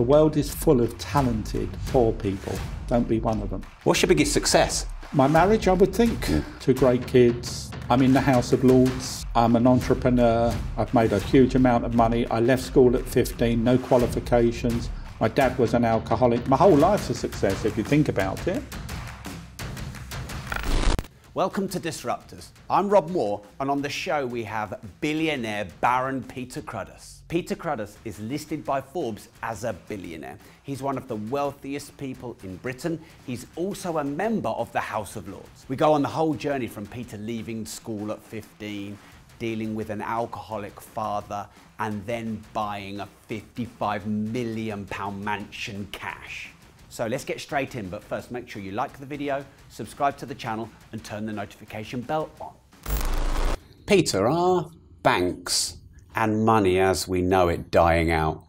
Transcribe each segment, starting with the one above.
The world is full of talented poor people. Don't be one of them. What's your biggest success? My marriage, I would think. Two great kids. I'm in the House of Lords. I'm an entrepreneur. I've made a huge amount of money. I left school at 15, no qualifications. My dad was an alcoholic. My whole life's a success if you think about it. Welcome to Disruptors. I'm Rob Moore, and on the show we have billionaire Baron Peter Cruddas. Peter Cruddas is listed by Forbes as a billionaire. He's one of the wealthiest people in Britain. He's also a member of the House of Lords. We go on the whole journey from Peter leaving school at 15, dealing with an alcoholic father, and then buying a 55 million pound mansion cash. So let's get straight in, but first make sure you like the video, subscribe to the channel, and turn the notification bell on. Peter, are banks and money as we know it dying out?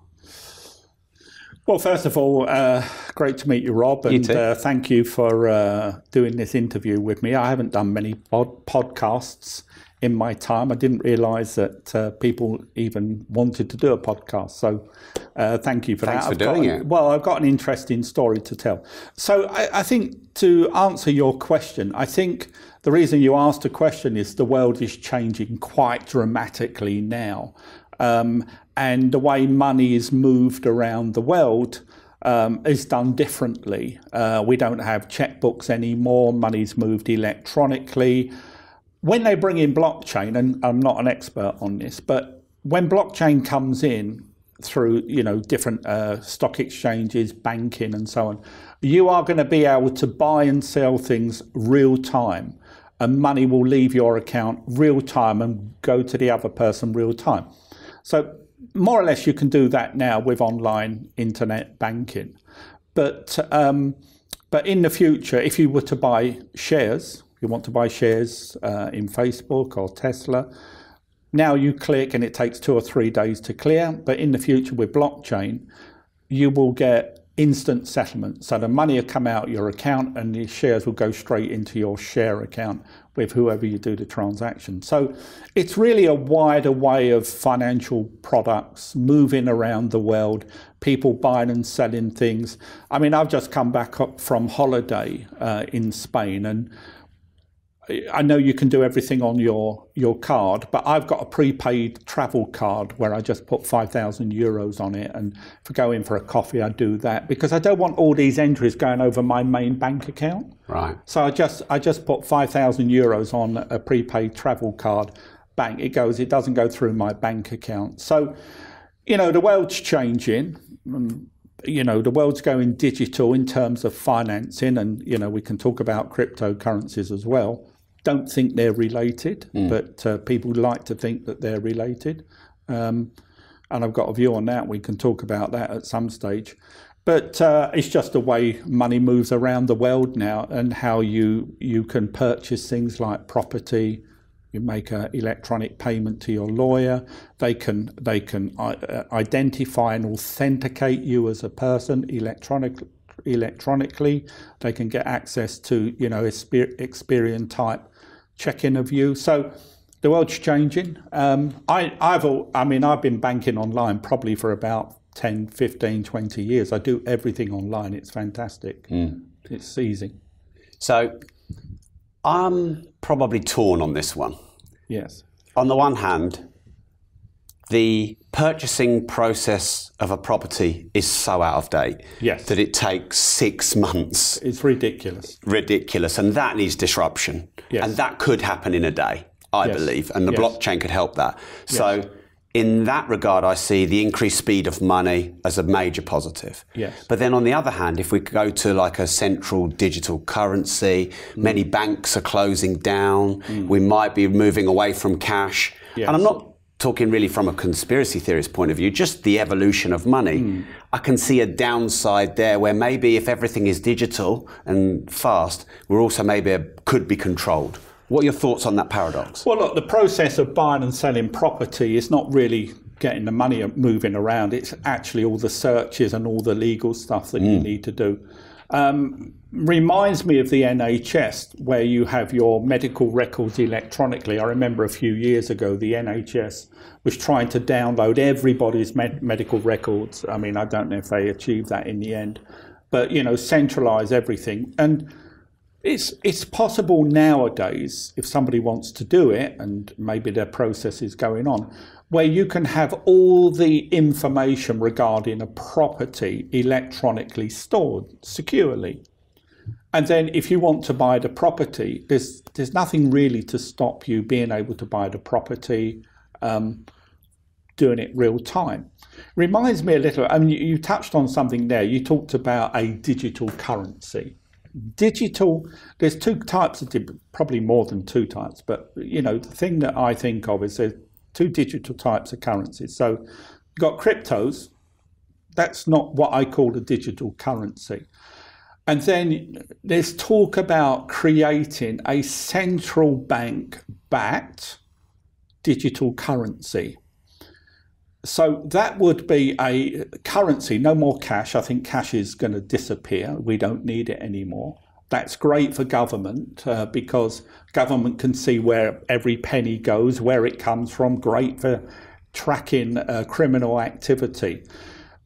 Well, first of all, uh, great to meet you, Rob, and you uh, thank you for uh, doing this interview with me. I haven't done many pod- podcasts in my time. I didn't realise that uh, people even wanted to do a podcast. So, uh, thank you for Thanks that. for I've doing got, it. Well, I've got an interesting story to tell. So, I, I think to answer your question, I think the reason you asked a question is the world is changing quite dramatically now. Um, and the way money is moved around the world um, is done differently. Uh, we don't have checkbooks anymore, money's moved electronically. When they bring in blockchain, and I'm not an expert on this, but when blockchain comes in through you know different uh, stock exchanges, banking, and so on, you are going to be able to buy and sell things real time, and money will leave your account real time and go to the other person real time. So more or less, you can do that now with online internet banking. But um, but in the future, if you were to buy shares, you want to buy shares uh, in Facebook or Tesla. Now you click and it takes two or three days to clear. But in the future, with blockchain, you will get instant settlement. So the money will come out your account and the shares will go straight into your share account with whoever you do the transaction. So it's really a wider way of financial products moving around the world, people buying and selling things. I mean, I've just come back up from holiday uh, in Spain and I know you can do everything on your, your card, but I've got a prepaid travel card where I just put 5,000 euros on it. And if I go in for a coffee, I do that because I don't want all these entries going over my main bank account. Right. So I just, I just put 5,000 euros on a prepaid travel card bank. It goes, it doesn't go through my bank account. So, you know, the world's changing. Um, you know, the world's going digital in terms of financing, and, you know, we can talk about cryptocurrencies as well don't think they're related, Mm. but uh, people like to think that they're related. Um, and I've got a view on that. We can talk about that at some stage. But uh, it's just the way money moves around the world now, and how you you can purchase things like property. You make an electronic payment to your lawyer. They can they can uh, identify and authenticate you as a person electronic, electronically. They can get access to you know Experian type check-in of you. So the world's changing. Um, I, I've, I mean, I've been banking online probably for about 10, 15, 20 years. I do everything online. It's fantastic. It's easy. So I'm probably torn on this one. Yes. On the one hand, the purchasing process of a property is so out of date Yes. that it takes six months. It's ridiculous. Ridiculous. And that needs disruption. Yes. And that could happen in a day, I Yes. believe. And the Yes. blockchain could help that. So, in that regard, I see the increased speed of money as a major positive. Yes. But then on the other hand, if we go to like a central digital currency, Mm. many banks are closing down. We might be moving away from cash. Yes. And I'm not talking really from a conspiracy theorist point of view, just the evolution of money. Mm. I can see a downside there where maybe if everything is digital and fast, we're also maybe a, could be controlled. What are your thoughts on that paradox? Well, look, the process of buying and selling property is not really getting the money moving around. It's actually all the searches and all the legal stuff that you need to do. Um, reminds me of the NHS, where you have your medical records electronically. I remember a few years ago, the NHS was trying to download everybody's med- medical records. I mean, I don't know if they achieved that in the end, but you know, centralize everything. And it's it's possible nowadays if somebody wants to do it, and maybe their process is going on, where you can have all the information regarding a property electronically stored securely. And then if you want to buy the property, there's there's nothing really to stop you being able to buy the property, um, doing it real time. Reminds me a little. I mean, you, you touched on something there. You talked about a digital currency. Digital. There's two types of probably more than two types, but you know the thing that I think of is there's two digital types of currencies. So you've got cryptos. That's not what I call a digital currency. And then there's talk about creating a central bank backed digital currency. So that would be a currency, no more cash. I think cash is going to disappear. We don't need it anymore. That's great for government uh, because government can see where every penny goes, where it comes from. Great for tracking uh, criminal activity.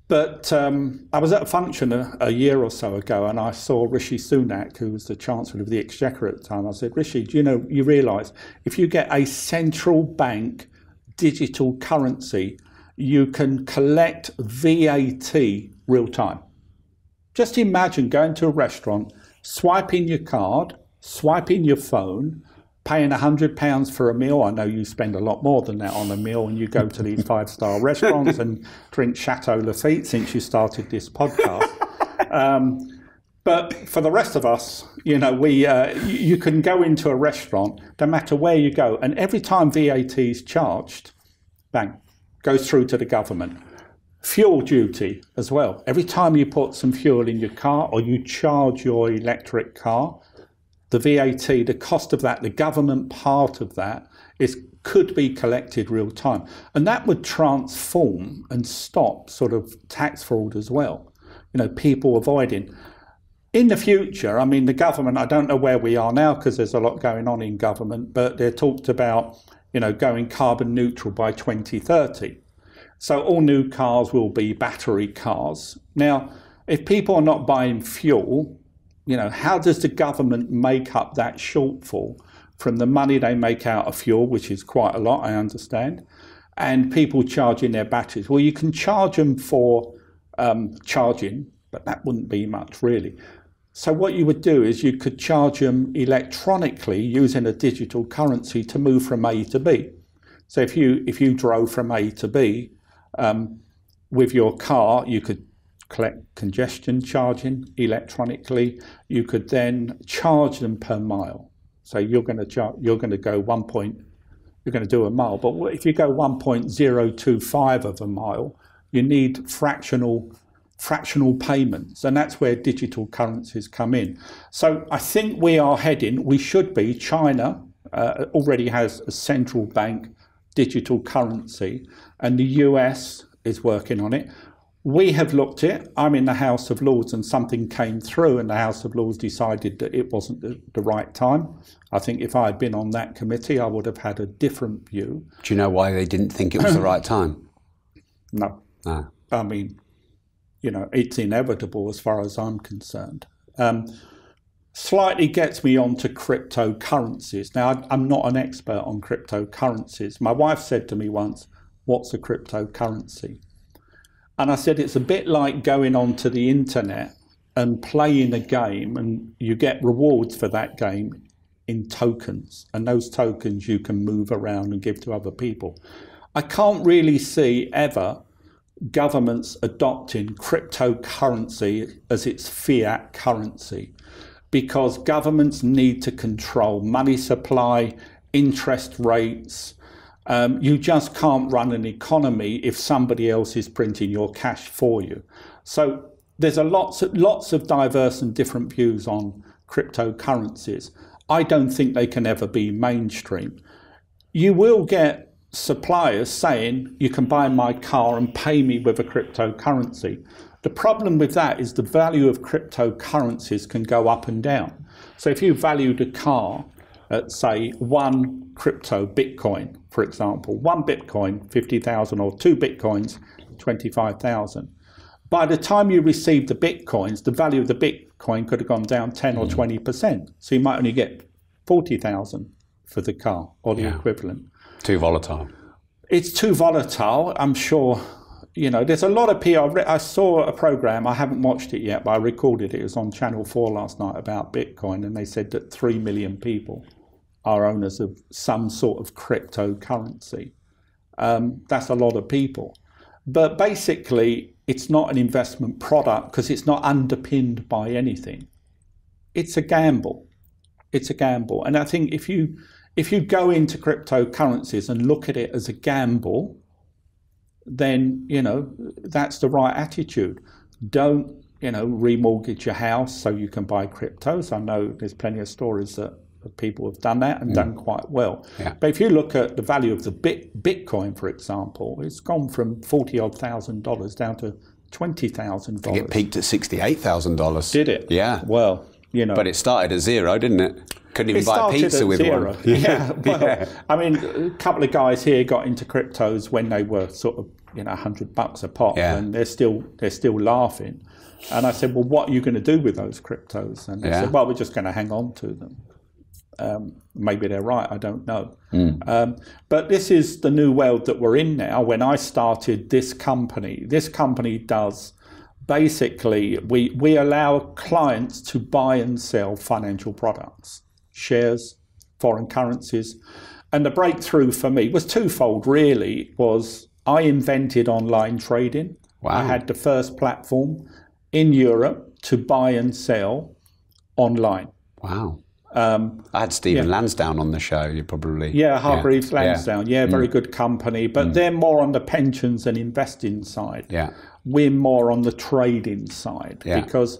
But um, I was at a function a, a, year or so ago and I saw Rishi Sunak, who was the Chancellor of the Exchequer at the time. I said, Rishi, do you know, you realise if you get a central bank digital currency, you can collect VAT real time. Just imagine going to a restaurant, swiping your card, swiping your phone, paying £100 for a meal. I know you spend a lot more than that on a meal when you go to these five star restaurants and drink Chateau Lafite since you started this podcast. Um, but for the rest of us, you know, we uh, you can go into a restaurant, no matter where you go, and every time VAT is charged, bang, goes through to the government. Fuel duty as well. Every time you put some fuel in your car or you charge your electric car, the VAT, the cost of that, the government part of that is could be collected real time. And that would transform and stop sort of tax fraud as well. You know, people avoiding. In the future, I mean, the government, I don't know where we are now because there's a lot going on in government, but they're talked about, you know, going carbon neutral by 2030. So all new cars will be battery cars. Now, if people are not buying fuel, you know, how does the government make up that shortfall from the money they make out of fuel, which is quite a lot, I understand, and people charging their batteries? Well, you can charge them for um, charging, but that wouldn't be much really. So what you would do is you could charge them electronically using a digital currency to move from A to B. So if you if you drove from A to B um, with your car, you could collect congestion charging electronically. You could then charge them per mile. So you're going to char- you're going to go one point, you're going to do a mile. But if you go 1.025 of a mile, you need fractional fractional payments, and that's where digital currencies come in. So I think we are heading. We should be. China uh, already has a central bank digital currency, and the US is working on it we have looked at it. I'm in the House of Lords and something came through and the House of Lords decided that it wasn't the, the, right time. I think if I had been on that committee, I would have had a different view. Do you know why they didn't think it was the right time? No. Ah. I mean, you know, it's inevitable as far as I'm concerned. Um, slightly gets me onto cryptocurrencies. Now, I'm not an expert on cryptocurrencies. My wife said to me once, What's a cryptocurrency? And I said, it's a bit like going onto the internet and playing a game, and you get rewards for that game in tokens. And those tokens you can move around and give to other people. I can't really see ever governments adopting cryptocurrency as its fiat currency because governments need to control money supply, interest rates, um, you just can't run an economy if somebody else is printing your cash for you. So there's a lots of, lots of diverse and different views on cryptocurrencies. I don't think they can ever be mainstream. You will get suppliers saying you can buy my car and pay me with a cryptocurrency. The problem with that is the value of cryptocurrencies can go up and down. So if you valued a car at, say, one crypto Bitcoin, for example, one Bitcoin, 50,000, or two Bitcoins, 25,000. By the time you receive the Bitcoins, the value of the Bitcoin could have gone down 10 or hmm. 20%. So you might only get 40,000 for the car or the Yeah. equivalent. Too volatile. It's too volatile. I'm sure, you know, there's a lot of PR. I I saw a program, I haven't watched it yet, but I recorded it. It was on Channel 4 last night about Bitcoin, and they said that 3 million people are owners of some sort of cryptocurrency. Um, that's a lot of people. But basically, it's not an investment product because it's not underpinned by anything. It's a gamble. It's a gamble. And I think if you if you go into cryptocurrencies and look at it as a gamble, then you know that's the right attitude. Don't you know remortgage your house so you can buy cryptos. I know there's plenty of stories that people have done that and mm. done quite well. Yeah. But if you look at the value of the bit, Bitcoin, for example, it's gone from forty odd thousand dollars down to twenty thousand dollars. It peaked at sixty-eight thousand dollars. Did it? Yeah, Well, you know, but it started at zero, didn't it? Couldn't even it buy a pizza with zero. one. Yeah, well, Yeah. I mean, a couple of guys here got into cryptos when they were sort of you know hundred bucks a pop, Yeah. and they're still they're still laughing. And I said, well, what are you going to do with those cryptos? And they Yeah. said, well, we're just going to hang on to them. Um, maybe they're right. I don't know. Hmm. Um, but this is the new world that we're in now. When I started this company, this company does basically we we allow clients to buy and sell financial products, shares, foreign currencies, and the breakthrough for me was twofold. Really, was I invented online trading. Wow. I had the first platform in Europe to buy and sell online. Wow. Um, I had Stephen Lansdown on the show. You probably Yeah, Hargreaves Yeah. Mm. Lansdown. Yeah, very good company, but they're more on the pensions and investing side. Yeah. We're more on the trading side Yeah. because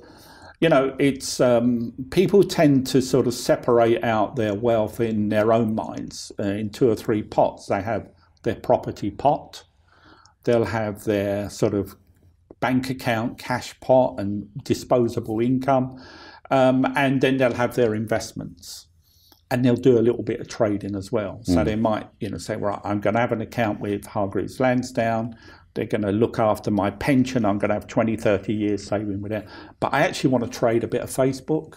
you know it's um, people tend to sort of separate out their wealth in their own minds uh, in two or three pots. They have their property pot, they'll have their sort of bank account, cash pot, and disposable income, um, and then they'll have their investments and they'll do a little bit of trading as well. So they might, you know, say, right, I'm going to have an account with Hargreaves Lansdown. They're going to look after my pension. I'm going to have 20, 30 years saving with it. But I actually want to trade a bit of Facebook.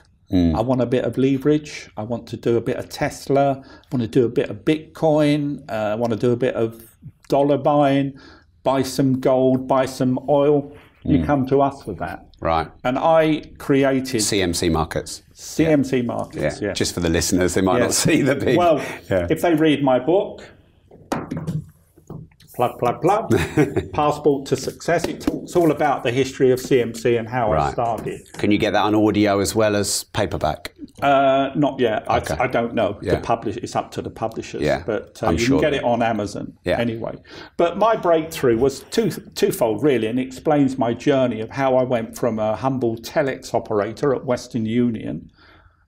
I want a bit of leverage. I want to do a bit of Tesla. I want to do a bit of Bitcoin. Uh, I want to do a bit of dollar buying, buy some gold, buy some oil. You come to us for that. Right. And I created CMC markets. CMC markets. Yeah. Yeah. Just for the listeners, they might not see the big. Well, Yeah. if they read my book, plug, plug, plug, Passport to Success, it talks all about the history of CMC and how I Right. started. Can you get that on audio as well as paperback? Uh, not yet. Okay. I, I don't know. Yeah. The publish, it's up to the publishers. Yeah. But uh, you sure can get it on Amazon Yeah. anyway. But my breakthrough was two, twofold, really, and explains my journey of how I went from a humble telex operator at Western Union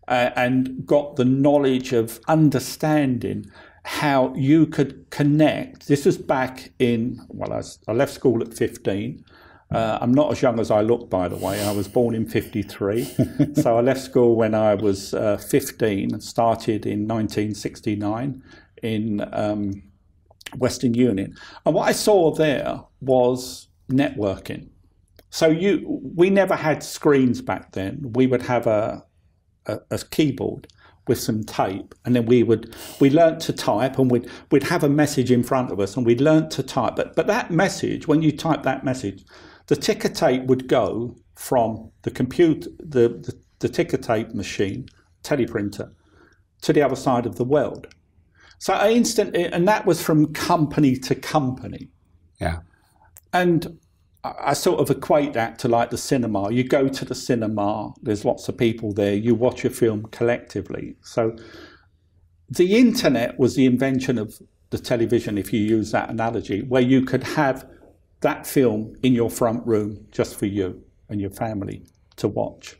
uh, and got the knowledge of understanding how you could connect. This was back in, well, I left school at 15. Uh, I'm not as young as I look, by the way. I was born in 53. so I left school when I was uh, 15 and started in 1969 in um, Western Union. And what I saw there was networking. So you, we never had screens back then. We would have a, a, a keyboard with some tape, and then we would we learnt to type, and we'd we'd have a message in front of us, and we'd learnt to type. But but that message, when you type that message, the ticker tape would go from the computer, the the, the ticker tape machine, teleprinter, to the other side of the world. So I instant, and that was from company to company. Yeah. And I I sort of equate that to like the cinema. You go to the cinema, there's lots of people there, you watch a film collectively. So the internet was the invention of the television, if you use that analogy, where you could have that film in your front room just for you and your family to watch.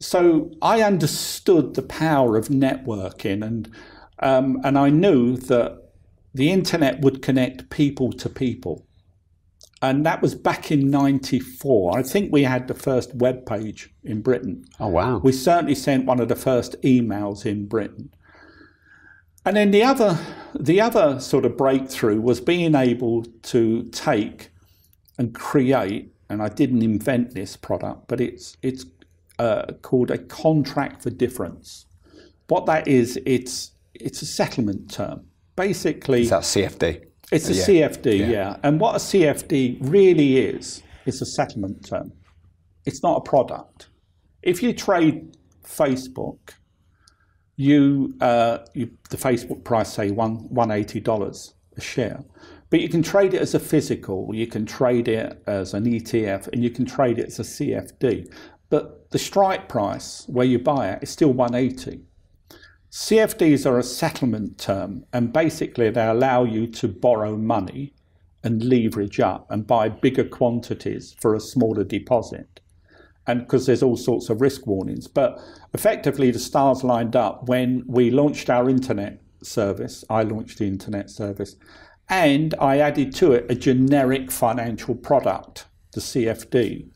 So I understood the power of networking, and um, and I knew that the internet would connect people to people and that was back in 94. I think we had the first web page in Britain. Oh, wow. We certainly sent one of the first emails in Britain. And then the other, the other sort of breakthrough was being able to take and create, and I didn't invent this product, but it's, it's uh, called a contract for difference. What that is, it's, it's a settlement term. Basically, is that CFD? It's a yeah. CFD, yeah. yeah. And what a CFD really is, is a settlement term. It's not a product. If you trade Facebook, you, uh, you the Facebook price say one one eighty dollars a share, but you can trade it as a physical, you can trade it as an ETF, and you can trade it as a CFD. But the strike price where you buy it is still one eighty. CFDs are a settlement term, and basically they allow you to borrow money and leverage up and buy bigger quantities for a smaller deposit. And because there's all sorts of risk warnings. But effectively, the stars lined up when we launched our internet service. I launched the internet service, and I added to it a generic financial product, the CFD.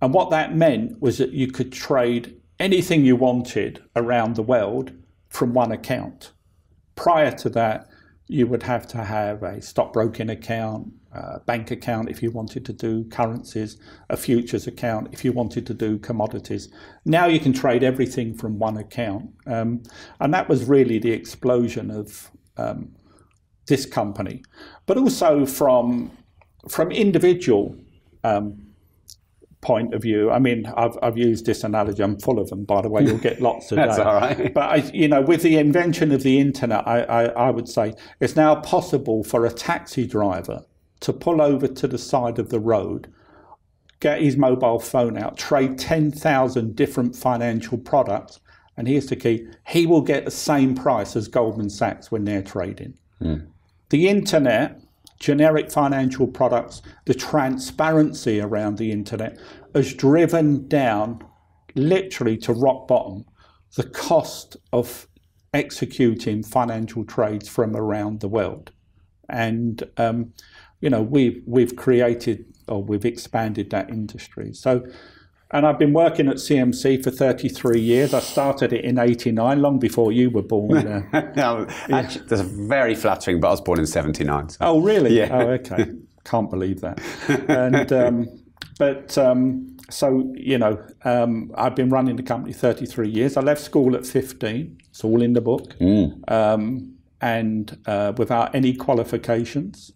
And what that meant was that you could trade anything you wanted around the world from one account. Prior to that, you would have to have a stockbroking account, a bank account if you wanted to do currencies, a futures account if you wanted to do commodities. Now you can trade everything from one account. Um, and that was really the explosion of um, this company. But also from, from individual um, point of view. I mean, I've, I've used this analogy. I'm full of them, by the way. You'll get lots of That's all right. But I, you know, with the invention of the internet, I, I, I would say it's now possible for a taxi driver to pull over to the side of the road, get his mobile phone out, trade ten thousand different financial products, and here's the key: he will get the same price as Goldman Sachs when they're trading. Mm. The internet generic financial products, the transparency around the internet has driven down literally to rock bottom the cost of executing financial trades from around the world. And, um, you know, we've, we've created or we've expanded that industry. So and I've been working at CMC for 33 years. I started it in 89, long before you were born. Uh, no, actually, that's very flattering, but I was born in 79. So. Oh, really? Yeah. Oh, okay. Can't believe that. And, um, but, um, so, you know, um, I've been running the company 33 years. I left school at 15. It's all in the book. Mm. Um, and uh, without any qualifications.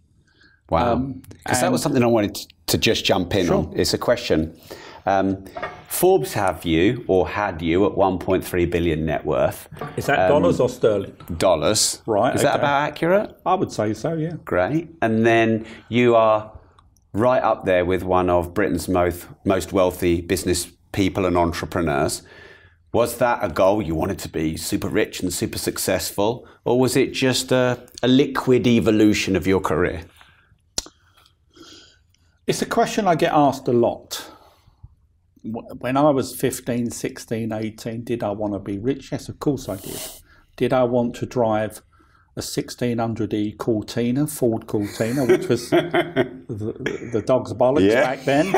Wow. Because um, that was something I wanted to just jump in sure. on. It's a question um, Forbes have you or had you at 1.3 billion net worth. Is that um, dollars or sterling? Dollars. Right. Is okay. that about accurate? I would say so, yeah. Great. And then you are right up there with one of Britain's most, most wealthy business people and entrepreneurs. Was that a goal? You wanted to be super rich and super successful? Or was it just a, a liquid evolution of your career? It's a question I get asked a lot when I was 15, 16, 18, did I want to be rich? Yes, of course I did. Did I want to drive a 1600E Cortina, Ford Cortina, which was the, the, dog's bollocks yeah. back then?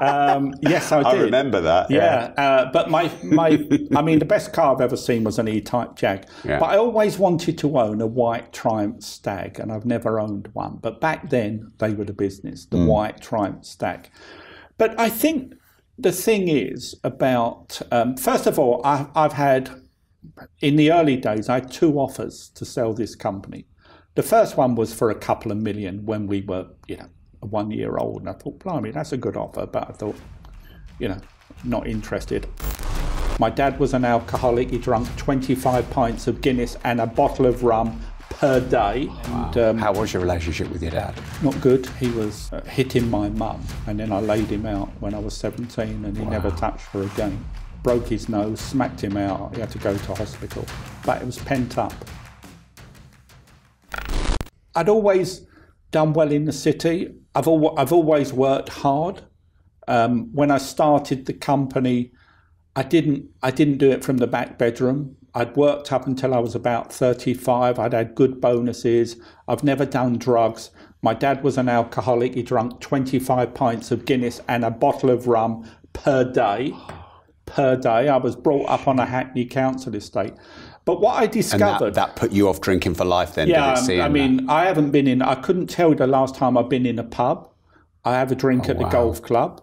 Um, yes, I did. I remember that. Yeah, yeah. Uh, but my, my, I mean, the best car I've ever seen was an E-Type Jag. Yeah. But I always wanted to own a white Triumph Stag, and I've never owned one. But back then, they were the business, the mm. white Triumph Stag. But I think the thing is about, um, first of all, I, I've had, in the early days, I had two offers to sell this company. The first one was for a couple of million when we were, you know, one year old. And I thought, blimey, that's a good offer. But I thought, you know, not interested. My dad was an alcoholic. He drank 25 pints of Guinness and a bottle of rum per day. Wow. And, um, How was your relationship with your dad? Not good. He was uh, hitting my mum, and then I laid him out when I was 17, and he wow. never touched her again. Broke his nose, smacked him out. He had to go to hospital, but it was pent up. I'd always done well in the city. I've, al- I've always worked hard. Um, when I started the company, I didn't I didn't do it from the back bedroom. I'd worked up until I was about 35. I'd had good bonuses. I've never done drugs. My dad was an alcoholic. He drank 25 pints of Guinness and a bottle of rum per day. Per day. I was brought up on a Hackney council estate. But what I And discovered. that, that put you off drinking for life then, yeah, did it? seeing I that? mean, I haven't been in, I couldn't tell you the last time I've been in a pub. I have a drink oh, at the Oh, wow. golf club.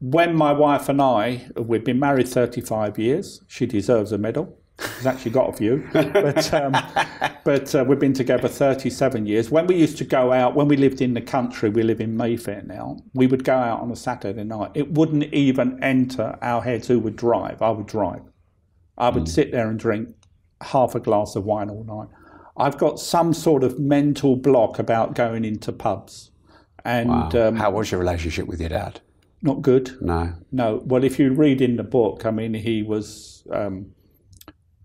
When my wife and I, we've been married 35 years, she deserves a medal. She's actually got a few, but um, but uh, we've been together 37 years. When we used to go out, when we lived in the country, we live in Mayfair now. We would go out on a Saturday night. It wouldn't even enter our heads who would drive. I would drive. I would sit there and drink half a glass of wine all night. I've got some sort of mental block about going into pubs, and Wow. um, How was your relationship with your dad? not good. No. No. Well, if you read in the book, I mean, he was um,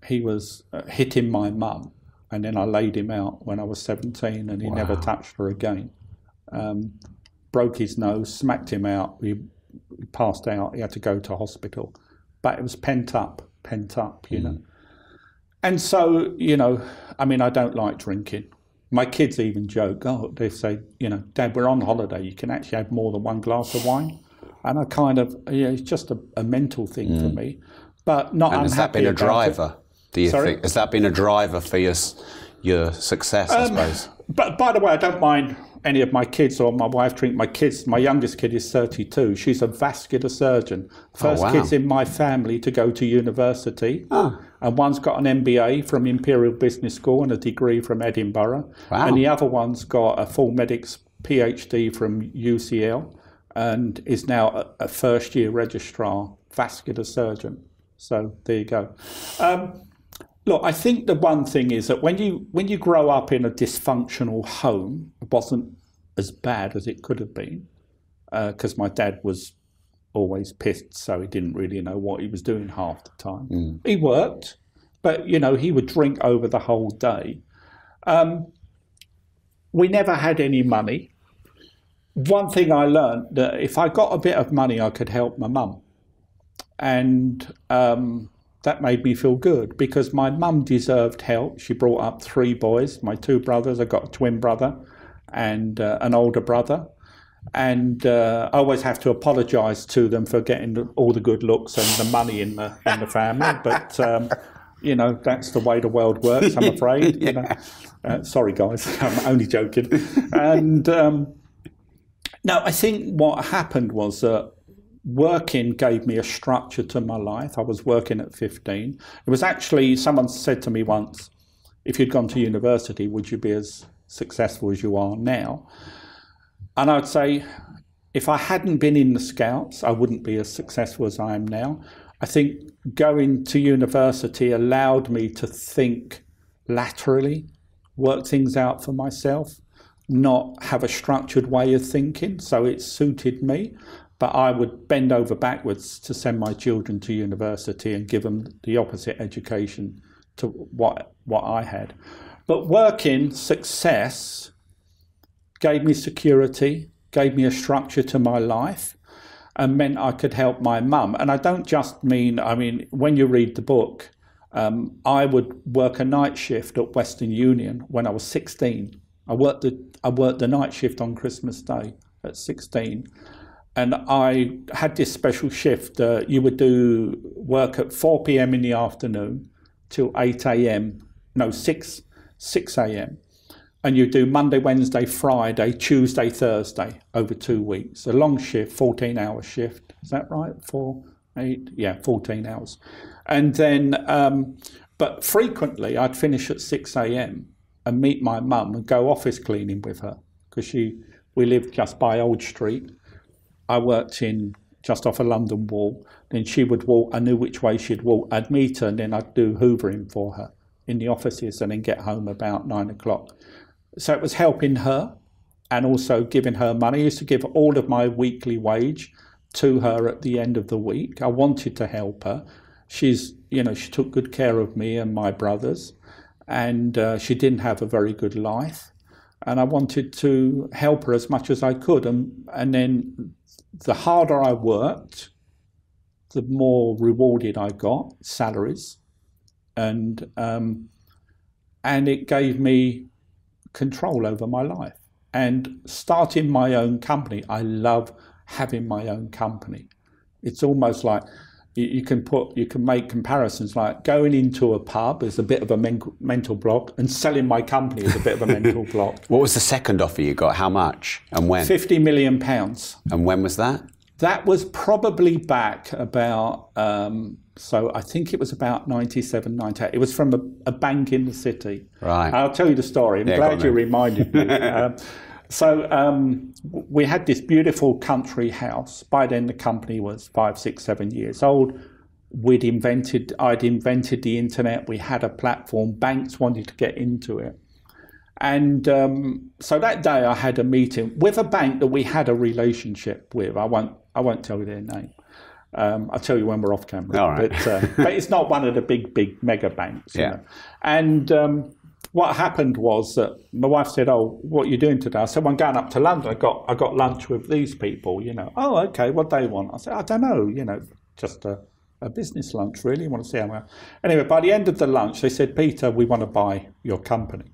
he was uh, hitting my mum, and then I laid him out when I was seventeen, and he never touched her again. Um, broke his nose, smacked him out. He, he passed out. He had to go to hospital, but it was pent up, pent up, you know. And so, you know, I mean, I don't like drinking. My kids even joke, oh, they say, you know, Dad, we're on holiday. You can actually have more than one glass of wine. And I kind of, yeah, it's just a, a mental thing for me. But not And unhappy has that been a about it. Do you Sorry? think has that been a driver for your your success? Um, I suppose. But by the way, I don't mind any of my kids or my wife drink. My kids, my youngest kid is 32. She's a vascular surgeon. First Oh, wow. kids in my family to go to university. Ah. And one's got an MBA from Imperial Business School and a degree from Edinburgh. Wow. And the other one's got a full medics PhD from UCL and is now a, a first year registrar vascular surgeon. So there you go. Um, Look, I think the one thing is that when you when you grow up in a dysfunctional home, it wasn't as bad as it could have been, because my dad was always pissed, so he didn't really know what he was doing half the time. He worked, but you know he would drink over the whole day. Um, we never had any money. One thing I learned that if I got a bit of money, I could help my mum, and um, that made me feel good because my mum deserved help. She brought up three boys, my two brothers. I got a twin brother and uh, an older brother. And uh, I always have to apologise to them for getting all the good looks and the money in the in the family. But um, you know that's the way the world works. I'm afraid. You know. uh, sorry, guys. I'm only joking. And um, no, I think what happened was that working gave me a structure to my life. I was working at 15. It was actually, someone said to me once, if you'd gone to university, would you be as successful as you are now? And I'd say, if I hadn't been in the Scouts, I wouldn't be as successful as I am now. I think going to university allowed me to think laterally, work things out for myself, not have a structured way of thinking. So it suited me. But I would bend over backwards to send my children to university and give them the opposite education to what what I had. But working success gave me security, gave me a structure to my life, and meant I could help my mum. And I don't just mean, I mean, when you read the book, um, I would work a night shift at Western Union when I was 16. I worked the I worked the night shift on Christmas Day at 16, and I had this special shift. Uh, you would do work at 4 p.m. in the afternoon till 8 a.m. No, 6 6 a.m. And you do Monday, Wednesday, Friday, Tuesday, Thursday over two weeks. A long shift, 14 hour shift. Is that right? Four, eight? Yeah, 14 hours. And then, um, but frequently I'd finish at 6 a.m. and meet my mum and go office cleaning with her because she, we lived just by Old Street. I worked in just off a London wall. Then she would walk, I knew which way she'd walk. I'd meet her and then I'd do hoovering for her in the offices and then get home about nine o'clock. So it was helping her and also giving her money. I used to give all of my weekly wage to her at the end of the week. I wanted to help her. She's, you know, she took good care of me and my brothers, and uh, she didn't have a very good life. And I wanted to help her as much as I could. And, and then the harder I worked, the more rewarded I got, salaries. And, um, and it gave me control over my life. And starting my own company, I love having my own company. It's almost like you, you can put, you can make comparisons like going into a pub is a bit of a men- mental block, and selling my company is a bit of a mental block. What was the second offer you got? How much and when? Fifty million pounds. And when was that? That was probably back about, um, so I think it was about 97, 98. It was from a, a bank in the city. Right. I'll tell you the story. I'm Yeah, glad you reminded me. um, so um, we had this beautiful country house. By then, the company was five, six, seven years old. We'd invented, I'd invented the internet. We had a platform. Banks wanted to get into it. And um, so that day, I had a meeting with a bank that we had a relationship with. I won't, I won't tell you their name. Um, I'll tell you when we're off camera. Right. But, uh, but it's not one of the big, big mega banks. you Yeah. know. And um, what happened was that my wife said, "Oh, what are you doing today?" I said, well, "I'm going up to London. I got, I got lunch with these people. You know. Oh, okay. What they want? I said, "I don't know. You know, just a, a business lunch. Really. I want to see how." Anyway, by the end of the lunch, they said, "Peter, we want to buy your company."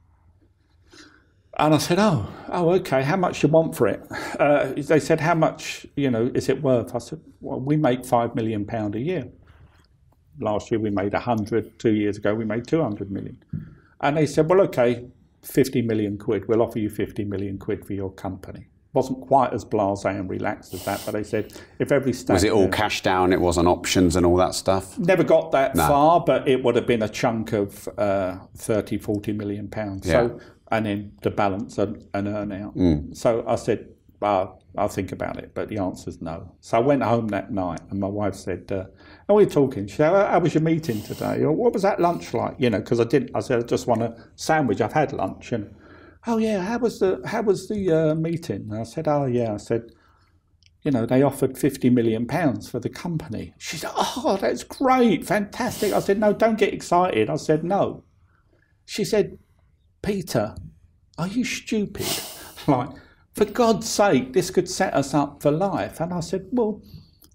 And I said, "Oh, oh, okay. How much you want for it?" Uh, they said, "How much, you know, is it worth?" I said, "Well, we make five million pound a year. Last year we made a hundred. Two years ago we made two hundred million. And they said, "Well, okay, fifty million quid. We'll offer you fifty million quid for your company." Wasn't quite as blasé and relaxed as that, but they said, "If every state Was it all cash down? It wasn't options and all that stuff? never got that far, but it would have been a chunk of uh, 30, 40 million pounds. So, and then the balance and, an earn out. So I said, well, I'll think about it, but the answer's no. So I went home that night, and my wife said, uh, "How are you talking?" She said, "How was your meeting today? Or what was that lunch like?" You know, because I didn't. I said, "I just want a sandwich. I've had lunch." And oh yeah, how was the how was the uh, meeting? And I said, "Oh yeah." I said, you know, they offered 50 million pounds for the company. She said, Oh, that's great, fantastic. I said, No, don't get excited. I said, No. She said, Peter, are you stupid? like, for God's sake, this could set us up for life. And I said, Well,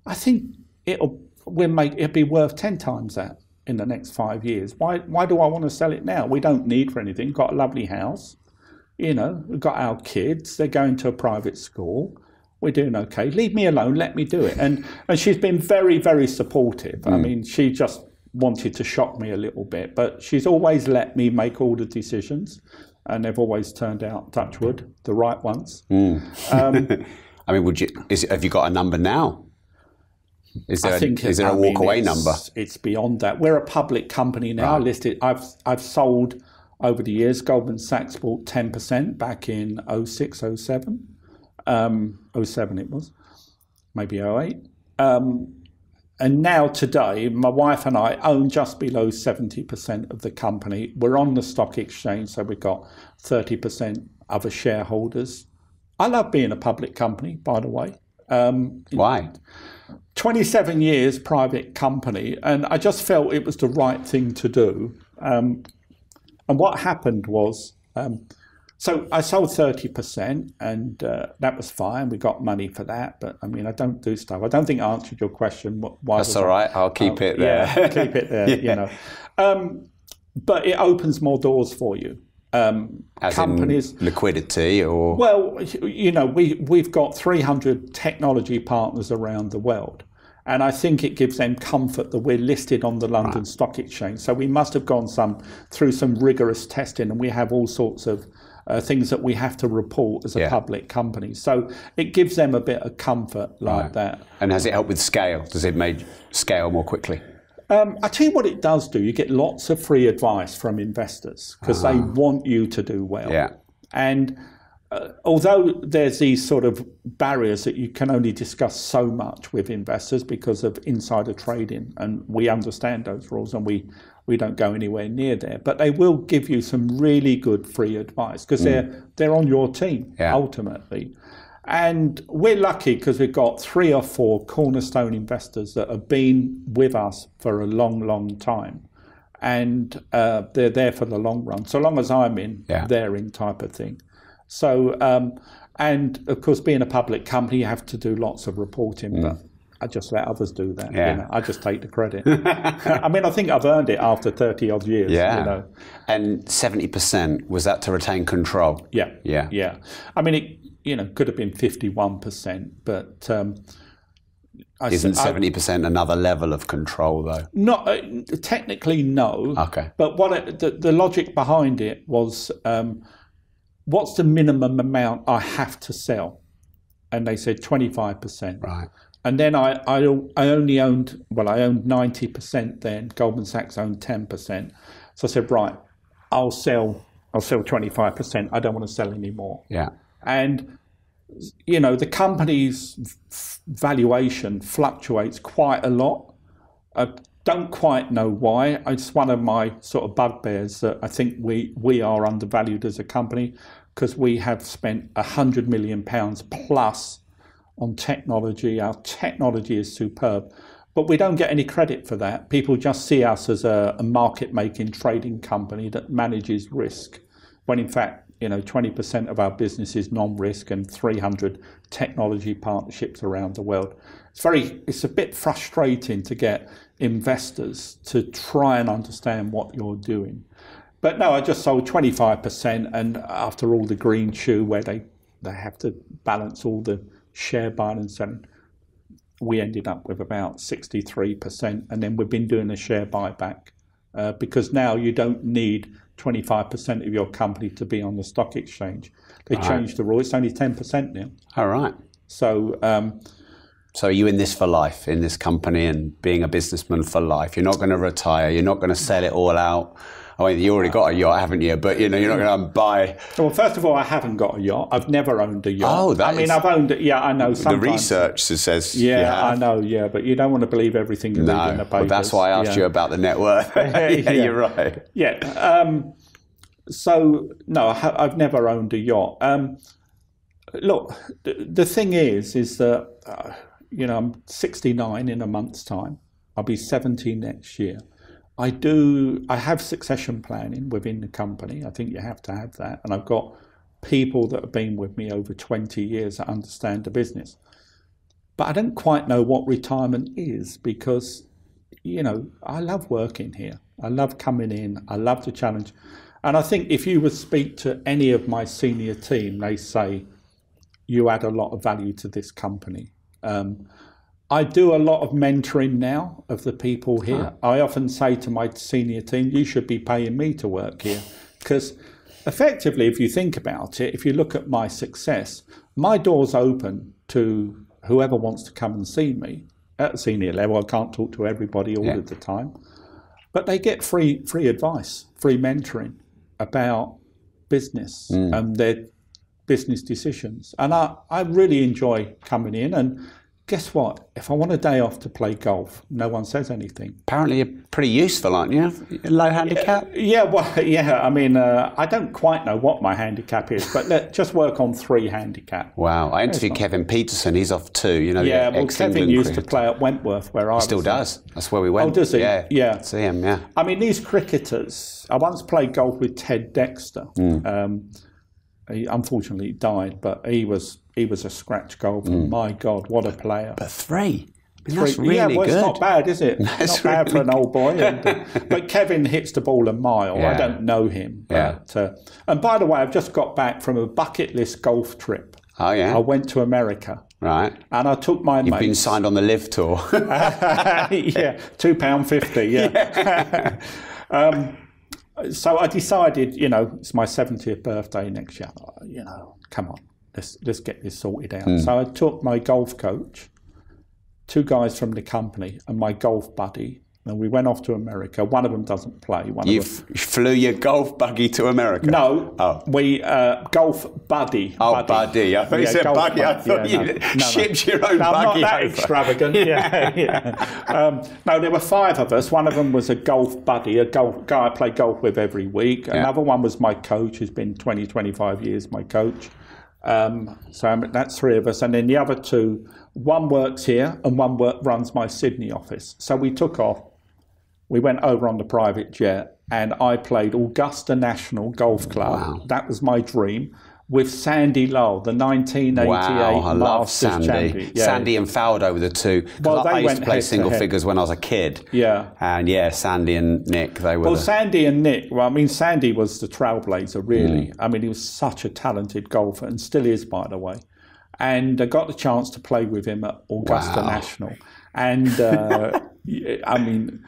I think it'll we'll make it'll be worth 10 times that in the next five years. Why why do I want to sell it now? We don't need for anything. Got a lovely house. You know, we've got our kids, they're going to a private school we're doing okay. Leave me alone. Let me do it. And and she's been very very supportive. I mm. mean, she just wanted to shock me a little bit, but she's always let me make all the decisions, and they've always turned out, touch wood, the right ones. Mm. Um, I mean, would you? Is, have you got a number now? Is there, I a, think is there a mean, walk away it's- number? It's beyond that. We're a public company now. Listed. I've I've sold over the years. Goldman Sachs bought ten percent back in 06, 07. Um, 07 it was, maybe 08. Um, and now today, my wife and I own just below 70% of the company. We're on the stock exchange, so we've got 30% other shareholders. I love being a public company, by the way. Um, Why? 27 years private company, and I just felt it was the right thing to do. Um, and what happened was, um, so I sold 30%, and uh, that was fine. We got money for that, but I mean, I don't do stuff. I don't think I answered your question. Why That's all right. I, I'll keep it there. yeah, keep it there. You know, um, but it opens more doors for you. Um, As companies. in liquidity or Well, you know, we we've got 300 technology partners around the world, and I think it gives them comfort that we're listed on the London Stock Exchange. So we must have gone some through some rigorous testing, and we have all sorts of uh, things that we have to report as a Yeah. public company. So it gives them a bit of comfort like that. and has it helped with scale? Does it make scale more quickly? Um, I tell you what it does do. You get lots of free advice from investors because they want you to do well. Yeah. And uh, although there's these sort of barriers that you can only discuss so much with investors because of insider trading, and we understand those rules and we, we don't go anywhere near there, but they will give you some really good free advice because they're, they're on your team Yeah. ultimately. And we're lucky because we've got three or four cornerstone investors that have been with us for a long, long time. And uh, they're there for the long run. So long as I'm in, Yeah. they're in type of thing. So, um, and of course, being a public company, you have to do lots of reporting. But I just let others do that. Yeah. You know, I just take the credit. I mean, I think I've earned it after 30 odd years. Yeah. You know. And seventy percent was that to retain control? Yeah. Yeah. Yeah. I mean, it, you know, could have been 51%, but um, I, Isn't seventy percent another level of control though? Not uh, technically, no. Okay. But what it, the, the logic behind it was, um, what's the minimum amount I have to sell? And they said twenty five percent. Right. And then I, I I only owned well I owned ninety percent then. Goldman Sachs owned ten percent. So I said right, I'll sell I'll sell twenty five percent. I don't want to sell anymore. Yeah. And you know the company's valuation fluctuates quite a lot. I don't quite know why. It's one of my sort of bugbears that I think we we are undervalued as a company because we have spent hundred million pounds plus on technology. Our technology is superb, but we don't get any credit for that. People just see us as a, a market making trading company that manages risk, when in fact, you know, 20% of our business is non-risk and 300 technology partnerships around the world. It's very, it's a bit frustrating to get investors to try and understand what you're doing. But no, I just sold 25%, and after all the greenshoe where they, they have to balance all the share buying and we ended up with about 63%. And then we've been doing a share buyback uh, because now you don't need 25% of your company to be on the stock exchange. They changed the rule, it's only 10% now. All right. So, um, So are you in this for life, in this company, and being a businessman for life? You're not going to retire. You're not going to sell it all out. I mean, you already got a yacht, haven't you? But you know, you're not going to buy. well, first of all, I haven't got a yacht. I've never owned a yacht. Oh, that I mean, I've owned it. Yeah, I know. The research says. Yeah, have. I know. Yeah, but you don't want to believe everything you read in No, the but papers. that's why I asked yeah. you about the net worth. yeah, Yeah. you're right. Yeah. Um, so no, I ha- I've never owned a yacht. Um, look, the, the thing is, is that uh, you know I'm 69 in a month's time. I'll be 70 next year. I do. I have succession planning within the company. I think you have to have that, and I've got people that have been with me over 20 years that understand the business. But I don't quite know what retirement is because you know, I love working here. I love coming in. I love the challenge. And I think if you would speak to any of my senior team, they say you add a lot of value to this company. Um, I do a lot of mentoring now of the people here. Ah. I often say to my senior team, you should be paying me to work here. Because effectively, if you think about it, if you look at my success, my door's open to whoever wants to come and see me at senior level. I can't talk to everybody all Yeah. of the time, but they get free free advice, free mentoring about business mm. and their business decisions. And I, I really enjoy coming in and guess what? If I want a day off to play golf, no one says anything. Apparently, you're pretty useful, aren't you? Low handicap. Yeah, well, yeah. I mean, uh, I don't quite know what my handicap is, but let just work on three handicap. Wow, I interviewed Kevin Pietersen. He's off two. You know, the Yeah, well, Kevin used to play at Wentworth, where I Still does. That's where we went. Oh, does he? Yeah. Yeah. See him. Yeah. I mean, these cricketers. I once played golf with Ted Dexter. Hmm. Um, he unfortunately died, but he was he was a scratch golfer. My God, what a player! But three. Mean, that's really yeah, well, good. it's not bad, is it? That's not bad for an old boy. And, uh, but Kevin hits the ball a mile. I don't know him. Yeah. But, uh, and by the way, I've just got back from a bucket list golf trip. Oh yeah. I went to America right. and I took my You've been signed on the LIV tour. yeah, two pound fifty. Yeah. um, so I decided, you know, it's my seventieth birthday next year. You know, come on, let's let's get this sorted out. So I took my golf coach, two guys from the company, and my golf buddy, and we went off to America. One of them doesn't play. One you of them. flew your golf buggy to America. No, Oh. we uh, golf buddy. Oh, buddy. I thought you said buggy. I thought Yeah, you no, no, no. shipped your own No, I'm buggy not that over. extravagant. yeah, yeah. Um, no, there were five of us. One of them was a golf buddy, a golf guy I play golf with every week. Another one was my coach, who's been 20, 25 years my coach. Um, so I'm- that's three of us. And then the other two, one works here and one work, runs my Sydney office. So we took off. We went over on the private jet and I played Augusta National Golf Club. That was my dream. With Sandy Lyle, the 1988 Wow, I love Masters Sandy. champion. Yeah. Sandy and Faldo were the two. Well, I, they I used went to play to single head. figures when I was a kid. Yeah. And yeah, Sandy and Nick, they were Well, the, Sandy and Nick, well, I mean, Sandy was the trailblazer, really. Mm. I mean, he was such a talented golfer and still is, by the way. And I got the chance to play with him at Augusta Wow. National. And uh, I mean,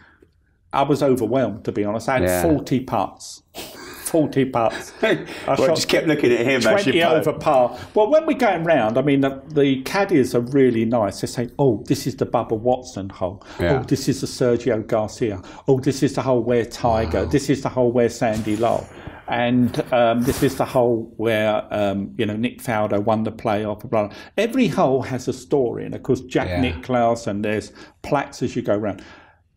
I was overwhelmed, to be honest. I had Yeah. 40 putts. 40 putts. I Well, just kept looking at him as 20 you over par. Well, when we're going round, I mean, the, the caddies are really nice. They say, oh, this is the Bubba Watson hole. Yeah. Oh, this is the Sergio Garcia. Oh, this is the hole where Tiger. This is the hole where Sandy Lyle. And um, this is the hole where, um, you know, Nick Faldo won the playoff. Blah, blah. Every hole has a story. And of course, Jack Yeah. Nicklaus, and there's plaques as you go round.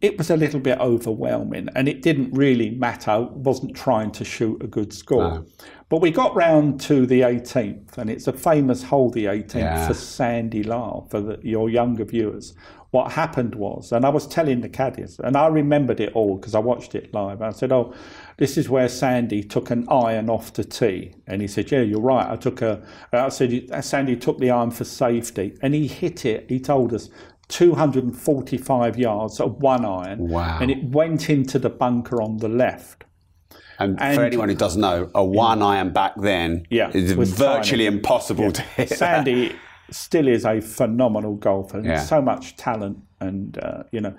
It was a little bit overwhelming and it didn't really matter. Wasn't trying to shoot a good score. But we got round to the 18th, and it's a famous hole, the 18th, Yeah. for Sandy Lyle, for the, your younger viewers. What happened was, and I was telling the caddies, and I remembered it all because I watched it live. I said, "Oh, this is where Sandy took an iron off the tee," and he said, "Yeah, you're right. I took a." I said, "Sandy took the iron for safety, and he hit it." He told us. 245 yards of one iron, Wow. and it went into the bunker on the left. And, And- for anyone who doesn't know, a one iron back then Yeah, is virtually tiny. impossible to hit. Sandy still is a phenomenal golfer. and Yeah. So much talent, and uh, you know.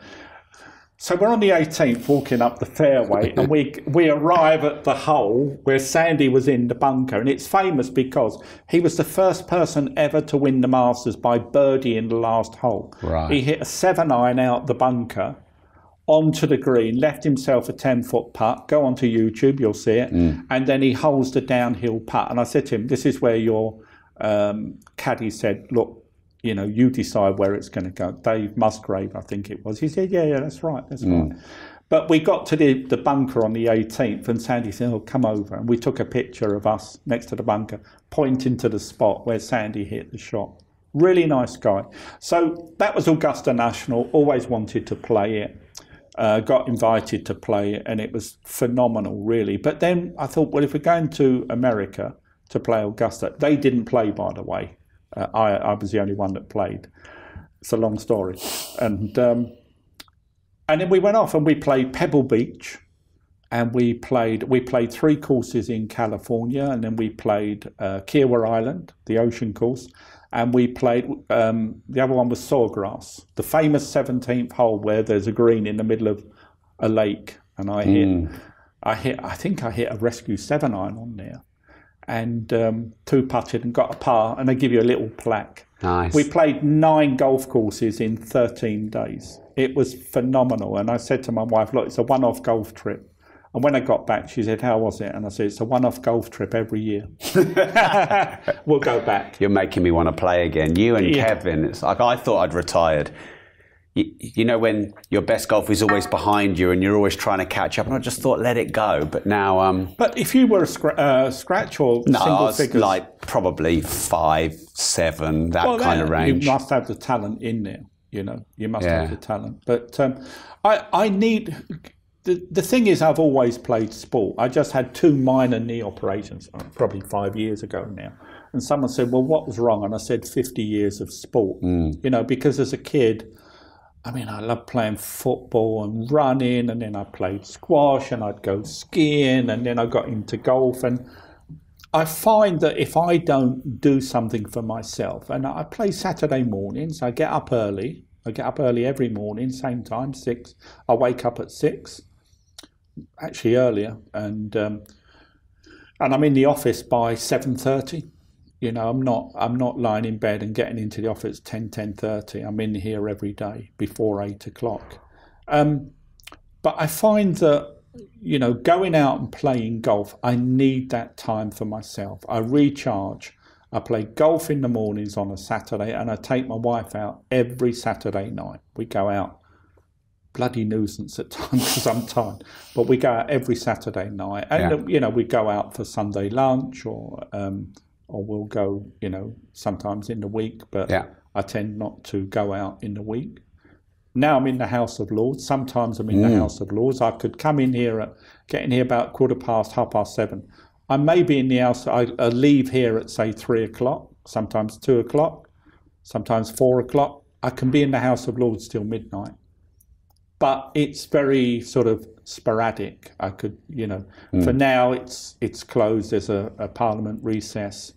So we're on the 18th, walking up the fairway, and we we arrive at the hole where Sandy was in the bunker, and it's famous because he was the first person ever to win the Masters by birdie in the last hole. Right. He hit a seven iron out the bunker onto the green, left himself a 10 foot putt. Go onto YouTube, you'll see it. And then he holds the downhill putt. And I said to him, This is where your um, caddy said, Look, you know, you decide where it's going to go. Dave Musgrove, I think it was. He said, Yeah, yeah, that's right, that's right. But we got to the, the bunker on the 18th, and Sandy said, Oh, come over. And we took a picture of us next to the bunker, pointing to the spot where Sandy hit the shot. Really nice guy. So that was Augusta National, always wanted to play it uh, got invited to play it, and it was phenomenal, really. But then I thought, well, if we're going to America to play Augusta, they didn't play, by the way. Uh, I, I was the only one that played. It's a long story, and um, and then we went off and we played Pebble Beach, and we played we played three courses in California, and then we played uh, Kiawah Island, the ocean course, and we played um, the other one was Sawgrass, the famous 17th hole where there's a green in the middle of a lake, and I hit I hit I think I hit a rescue seven iron on there, and um, two putted and got a par, and they give you a little plaque. Nice. We played nine golf courses in 13 days. It was phenomenal. And I said to my wife, look, it's a one off golf trip. And when I got back, she said, how was it? And I said, it's a one off golf trip every year. we'll go back. You're making me want to play again. You and Yeah. Kevin, it's like I thought I'd retired. You, you know when your best golf is always behind you and you're always trying to catch up, and I just thought let it go. But now, um, But if you were a scra- uh, scratch or no, I single was figures, like probably five, seven, that well, kind of range. You must have the talent in there. You know, you must Yeah. have the talent. But um, I, I need. The, the thing is, I've always played sport. I just had two minor knee operations, uh, probably five years ago now. And someone said, "Well, what was wrong?" And I said, "50 years of sport." You know, because as a kid, I mean, I loved playing football and running, and then I played squash, and I'd go skiing, and then I got into golf, and I find that if I don't do something for myself, and I play Saturday mornings, I get up early. I get up early every morning, same time, six. I wake up at six, actually earlier, and um, and I'm in the office by seven thirty. You know, I'm not I'm not lying in bed and getting into the office 10, 10.30. I'm in here every day before eight o'clock. Um, but I find that you know, going out and playing golf, I need that time for myself. I recharge. I play golf in the mornings on a Saturday, and I take my wife out every Saturday night. We go out, bloody nuisance at times because I'm tired, but we go out every Saturday night, and Yeah. you know, we go out for Sunday lunch, or um, or we'll go, you know, sometimes in the week, but Yeah. I tend not to go out in the week. Now I'm in the House of Lords. Sometimes I'm in Mm. the House of Lords. I could come in here at get in here about quarter past, half past seven. I may be in the house. I, I leave here at say three o'clock, sometimes two o'clock, sometimes four o'clock. I can be in the House of Lords till midnight, but it's very sort of sporadic. I could, you know, mm. for now it's it's closed. There's a, a Parliament recess.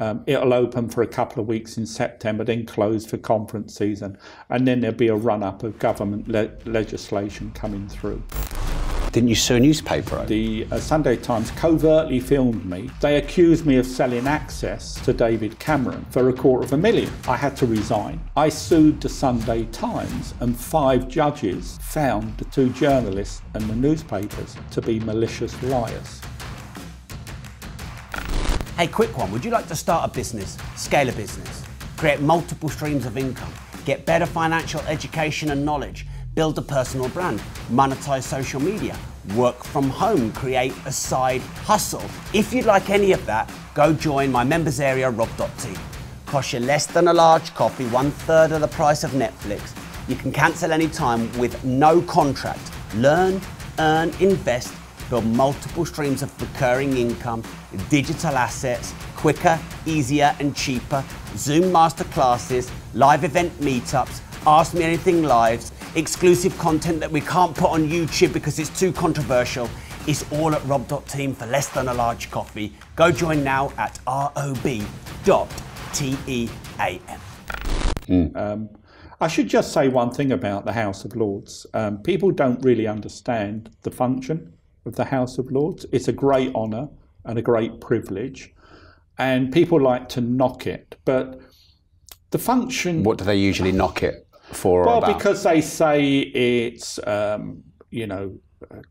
Um, it'll open for a couple of weeks in September, then close for conference season, and then there'll be a run up of government le- legislation coming through. Didn't you sue a newspaper? The uh, Sunday Times covertly filmed me. They accused me of selling access to David Cameron for a quarter of a million. I had to resign. I sued the Sunday Times, and five judges found the two journalists and the newspapers to be malicious liars. Hey, quick one. Would you like to start a business, scale a business, create multiple streams of income, get better financial education and knowledge? build a personal brand, monetize social media, work from home, create a side hustle. If you'd like any of that, go join my members area, rob.team. Cost you less than a large coffee, one third of the price of Netflix. You can cancel anytime with no contract. Learn, earn, invest, build multiple streams of recurring income, digital assets, quicker, easier, and cheaper, Zoom masterclasses, live event meetups, Ask Me Anything lives, exclusive content that we can't put on YouTube because it's too controversial. It's all at rob.team for less than a large coffee. Go join now at rob.team. Mm. Um, I should just say one thing about the House of Lords. Um, people don't really understand the function of the House of Lords. It's a great honour and a great privilege, and people like to knock it. But the function. What do they usually knock it? for? Well, about? because they say it's um, you know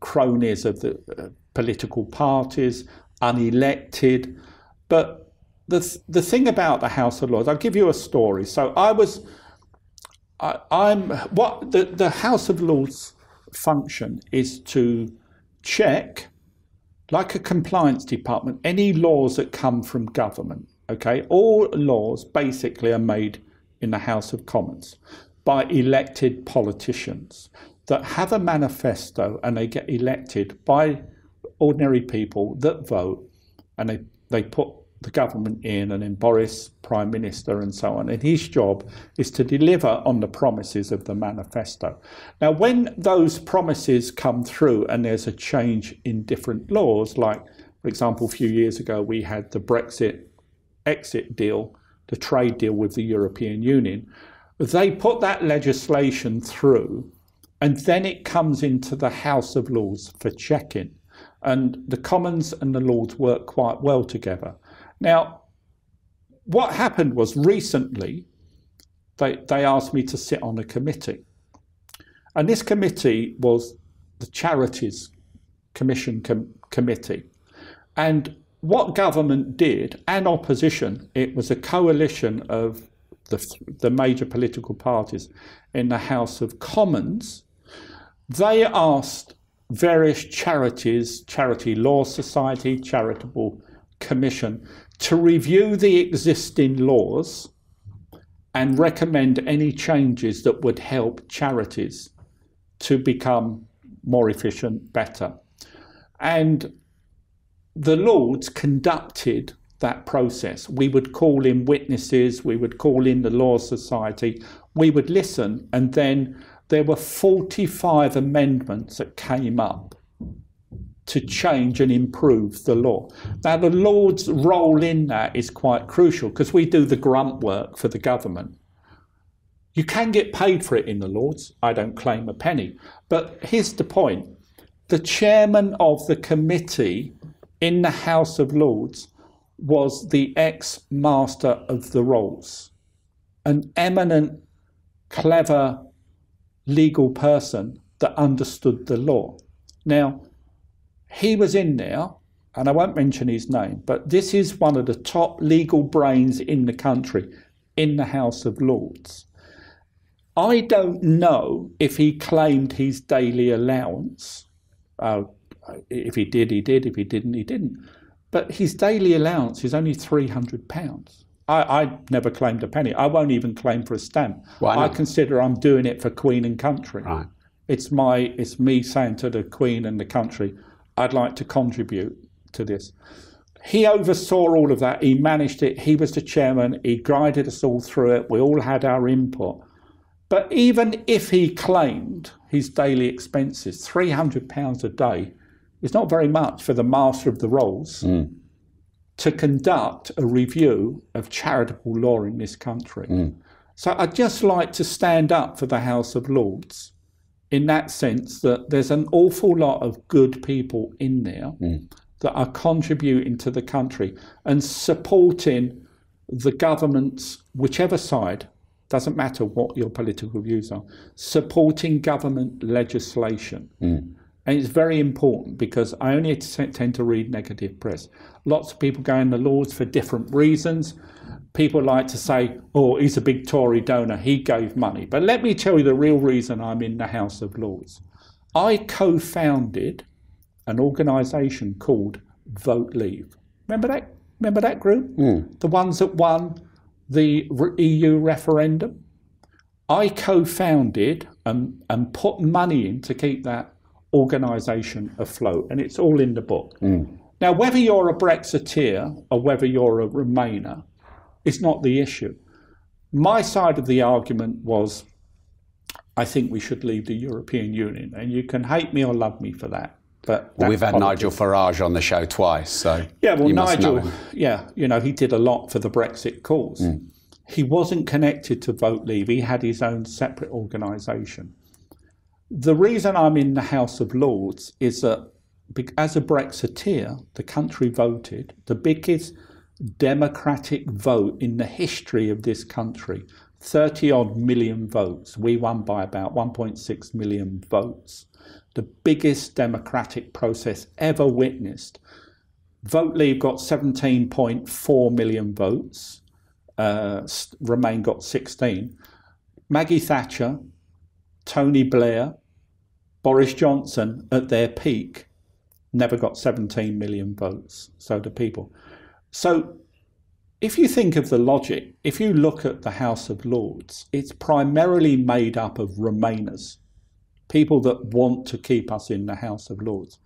cronies of the uh, political parties, unelected. But the the thing about the House of Lords, I'll give you a story. So I was, I, I'm what the the House of Lords function is to check, like a compliance department, any laws that come from government. Okay, all laws basically are made in the House of Commons by elected politicians that have a manifesto and they get elected by ordinary people that vote and they, they put the government in and then Boris Prime Minister and so on. And his job is to deliver on the promises of the manifesto. Now, when those promises come through and there's a change in different laws, like, for example, a few years ago we had the Brexit exit deal, the trade deal with the European Union, they put that legislation through, and then it comes into the House of Lords for checking. And the Commons and the Lords work quite well together. Now, what happened was recently they, they asked me to sit on a committee. And this committee was the Charities Commission com- Committee. And what government did and opposition, it was a coalition of the, the major political parties in the House of Commons, they asked various charities, Charity Law Society, Charitable Commission, to review the existing laws and recommend any changes that would help charities to become more efficient, better. And the Lords conducted that process. We would call in witnesses, we would call in the Law Society, we would listen, and then there were 45 amendments that came up to change and improve the law. Now, the Lord's role in that is quite crucial because we do the grunt work for the government. You can get paid for it in the Lords. I don't claim a penny. But here's the point the chairman of the committee in the House of Lords was the ex master of the rolls, an eminent, clever legal person that understood the law. Now, he was in there, and I won't mention his name, but this is one of the top legal brains in the country in the House of Lords. I don't know if he claimed his daily allowance. Uh, if he did, he did. If he didn't, he didn't. But his daily allowance is only £300. I, I never claimed a penny. I won't even claim for a stamp. I consider I'm doing it for Queen and country. Right. It's my it's me saying to the Queen and the country, I'd like to contribute to this. he oversaw all of that. He managed it. He was the chairman. He guided us all through it. We all had our input. But even if he claimed his daily expenses, £300 a day is not very much for the master of the rolls mm. to conduct a review of charitable law in this country. Mm. So I'd just like to stand up for the House of Lords in that sense that there's an awful lot of good people in there mm. that are contributing to the country and supporting the governments, whichever side, doesn't matter what your political views are, supporting government legislation. Mm. And it's very important because I only tend to read negative press. Lots of people go in the laws for different reasons. People like to say, oh, he's a big Tory donor, he gave money. But let me tell you the real reason I'm in the House of Lords. I co founded an organisation called Vote Leave. Remember that? Remember that group? Mm. The ones that won the EU referendum. I co founded and, and put money in to keep that organisation afloat, and it's all in the book. Mm. Now, whether you're a Brexiteer or whether you're a Remainer is not the issue. My side of the argument was I think we should leave the European Union, and you can hate me or love me for that. But well, we've had politics. Nigel Farage on the show twice, so yeah. Well, Nigel, yeah, you know, he did a lot for the Brexit cause. Mm. He wasn't connected to Vote Leave. He had his own separate organisation. The reason I'm in the House of Lords is that as a Brexiteer, the country voted the biggest democratic vote in the history of this country 30 odd million votes. We won by about 1.6 million votes the biggest democratic process ever witnessed. Vote Leave got 17.4 million votes. Uh, Remain got 16. Maggie Thatcher, Tony Blair, Boris Johnson at their peak never got 17 million votes. So do people. So if you think of the logic, if you look at the House of Lords, it's primarily made up of Remainers people that want to keep us in the House of Lords.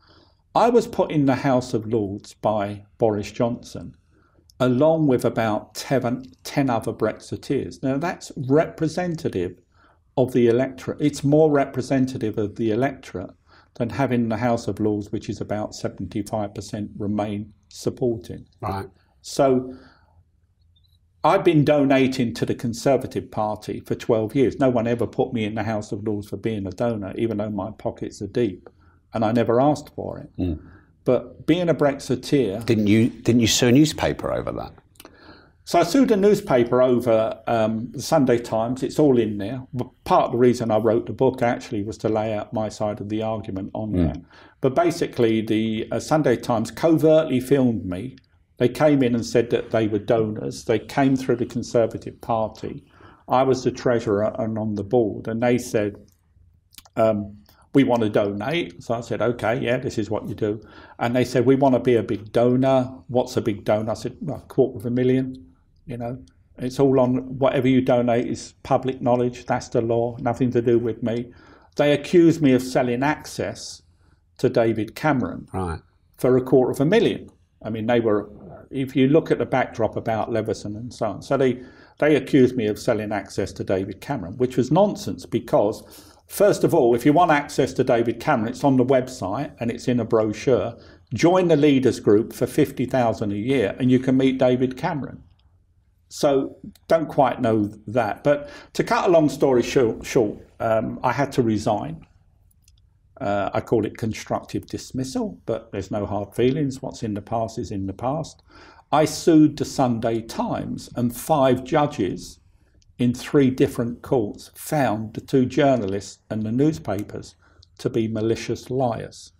I was put in the House of Lords by Boris Johnson, along with about 10, 10 other Brexiteers. Now, that's representative of the electorate. It's more representative of the electorate than having the House of Lords, which is about 75% remain supporting. Right. So I've been donating to the Conservative Party for 12 years. No one ever put me in the House of Lords for being a donor, even though my pockets are deep, and I never asked for it. Mm. But being a Brexiteer, didn't you didn't you sue a newspaper over that? So I sued a newspaper over um, the Sunday Times. It's all in there. Part of the reason I wrote the book actually was to lay out my side of the argument on mm. that. But basically, the uh, Sunday Times covertly filmed me they came in and said that they were donors. They came through the Conservative Party. I was the treasurer and on the board, and they said, um, we want to donate. So I said, okay, yeah, this is what you do. And they said, we want to be a big donor. What's a big donor? I said, well, a quarter of a million, you know. It's all on whatever you donate is public knowledge. That's the law, nothing to do with me. They accused me of selling access to David Cameron right. for a quarter of a million. I mean, they were if you look at the backdrop about Leveson and so on. So they, they accused me of selling access to David Cameron, which was nonsense because, first of all, if you want access to David Cameron, it's on the website and it's in a brochure. Join the leaders group for 50,000 a year and you can meet David Cameron. So don't quite know that. But to cut a long story short, short um, I had to resign. Uh, I call it constructive dismissal, but there's no hard feelings. What's in the past is in the past. I sued the Sunday Times, and five judges in three different courts found the two journalists and the newspapers to be malicious liars.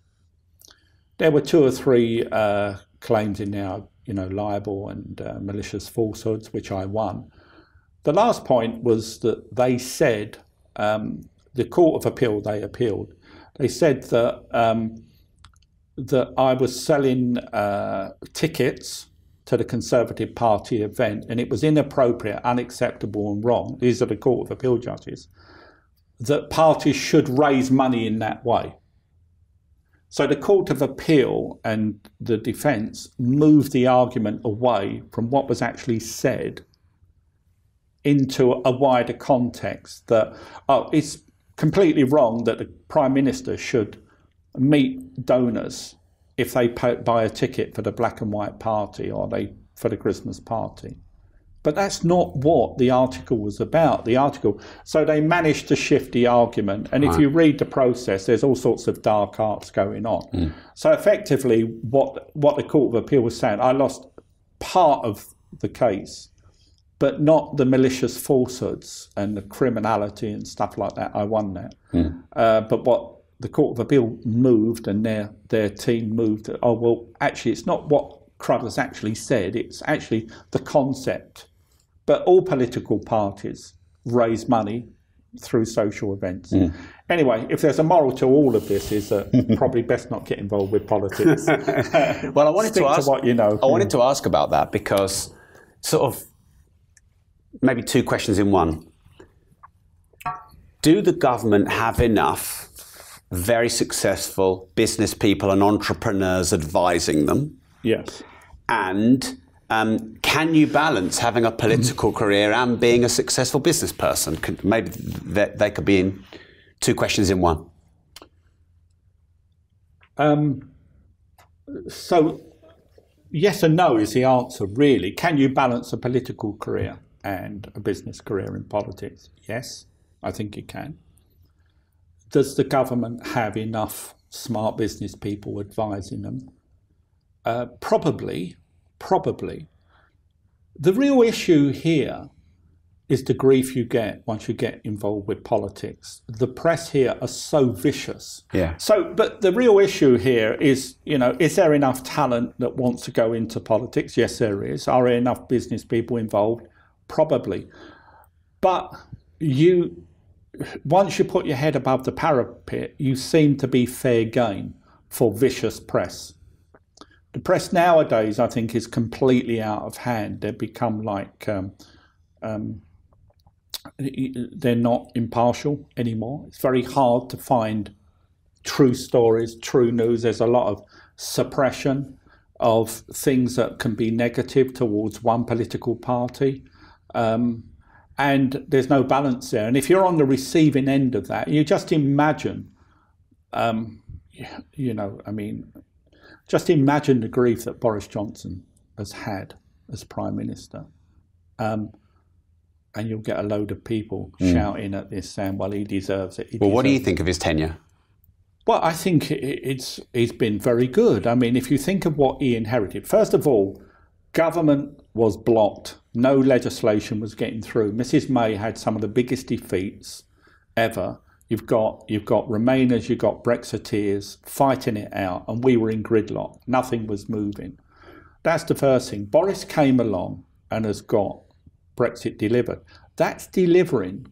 There were two or three uh, claims in there, you know, libel and uh, malicious falsehoods, which I won. The last point was that they said um, the Court of Appeal they appealed they said that um, that I was selling uh, tickets to the Conservative Party event, and it was inappropriate, unacceptable, and wrong. These are the Court of Appeal judges. That parties should raise money in that way. So the Court of Appeal and the defence moved the argument away from what was actually said into a wider context that oh, it's completely wrong that the Prime Minister should meet donors if they buy a ticket for the black and white party or they for the Christmas party. But that's not what the article was about. The article, so they managed to shift the argument. And if you read the process, there's all sorts of dark arts going on. Mm. So effectively, what what the Court of Appeal was saying, I lost part of the case, but not the malicious falsehoods and the criminality and stuff like that. I won that. Mm. Uh, but what the Court of Appeal moved and their their team moved. Oh well, actually, it's not what Cruddas actually said. It's actually the concept but all political parties raise money through social events. Mm. Anyway, if there's a moral to all of this, is that probably best not get involved with politics. well, I wanted to ask to what you know. I wanted to ask about that because sort of maybe two questions in one. Do the government have enough very successful business people and entrepreneurs advising them? Yes. And um, can you balance having a political mm-hmm. career and being a successful business person? maybe they could be in two questions in one. Um, so, yes and no is the answer, really. Can you balance a political career and a business career in politics? Yes, I think you can. Does the government have enough smart business people advising them? Uh, probably, probably. The real issue here is the grief you get once you get involved with politics. The press here are so vicious. Yeah. So, but the real issue here is, you know, is there enough talent that wants to go into politics? Yes, there is. Are there enough business people involved? Probably. But you, once you put your head above the parapet, you seem to be fair game for vicious press. The press nowadays, I think, is completely out of hand. They've become like um, um, they're not impartial anymore. It's very hard to find true stories, true news. There's a lot of suppression of things that can be negative towards one political party. Um, and there's no balance there. And if you're on the receiving end of that, you just imagine, um, you know, I mean, just imagine the grief that Boris Johnson has had as Prime Minister. Um, and you'll get a load of people mm. shouting at this saying, well, he deserves it. He well, deserves what do you think of his tenure? Well, I think it's it's been very good. I mean, if you think of what he inherited, first of all, government was blocked. No legislation was getting through. Mrs May had some of the biggest defeats ever You've got you've got Remainers, you've got Brexiteers fighting it out, and we were in gridlock. Nothing was moving. That's the first thing. Boris came along and has got Brexit delivered. That's delivering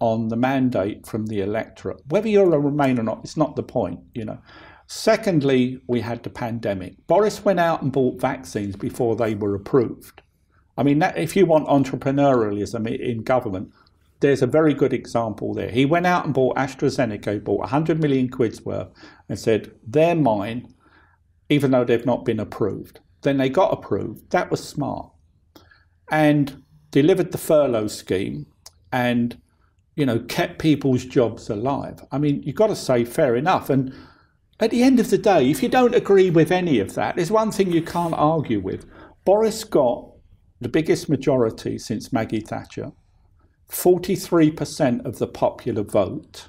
on the mandate from the electorate. Whether you're a Remain or not, it's not the point, you know. Secondly, we had the pandemic. Boris went out and bought vaccines before they were approved. I mean, that, if you want entrepreneurialism in government, there's a very good example there. He went out and bought AstraZeneca, bought 100 million quid's worth, and said, they're mine, even though they've not been approved. Then they got approved. That was smart. And delivered the furlough scheme and, you know, kept people's jobs alive. I mean, you've got to say fair enough. And at the end of the day, if you don't agree with any of that, there's one thing you can't argue with. Boris got the biggest majority since Maggie Thatcher 43% of the popular vote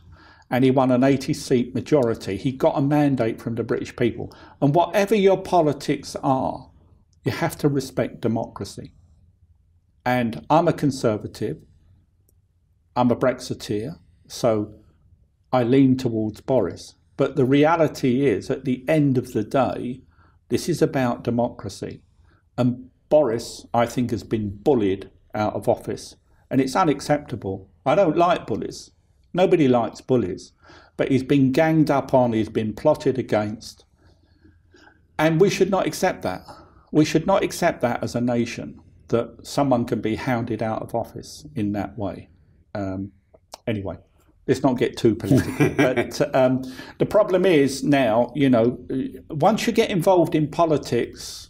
and he won an 80 seat majority. He got a mandate from the British people. And whatever your politics are, you have to respect democracy. And I'm a conservative, I'm a Brexiteer, so I lean towards Boris. But the reality is, at the end of the day, this is about democracy. And Boris, I think, has been bullied out of office and it's unacceptable. I don't like bullies. Nobody likes bullies. But he's been ganged up on, he's been plotted against. And we should not accept that. We should not accept that as a nation, that someone can be hounded out of office in that way. Um, anyway, let's not get too political. but um, the problem is now, you know, once you get involved in politics,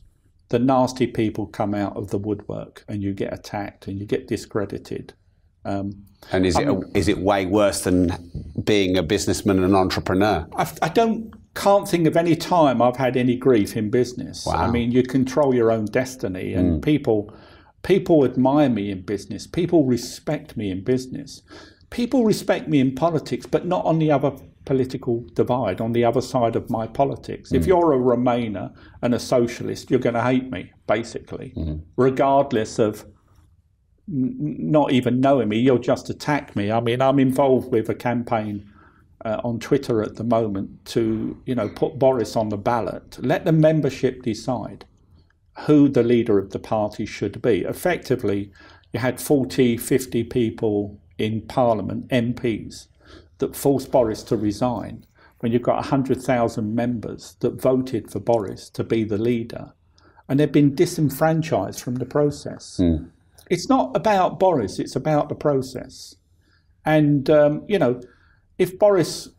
the nasty people come out of the woodwork, and you get attacked and you get discredited. Um, and is it is it way worse than being a businessman and an entrepreneur? I, I, don't can't think of any time I've had any grief in business. Wow. I mean, you control your own destiny, and mm. people people admire me in business. People respect me in business. People respect me in politics, but not on the other political divide, on the other side of my politics. Mm. If you're a Remainer and a socialist, you're going to hate me, basically, mm. regardless of not even knowing me, you'll just attack me. I mean, I'm involved with a campaign uh, on Twitter at the moment to, you know, put Boris on the ballot. Let the membership decide who the leader of the party should be. Effectively, you had 40, 50 people in Parliament, MPs, that forced Boris to resign when you've got 100,000 members that voted for Boris to be the leader and they've been disenfranchised from the process. Mm. It's not about Boris, it's about the process. And, um, you know, if Boris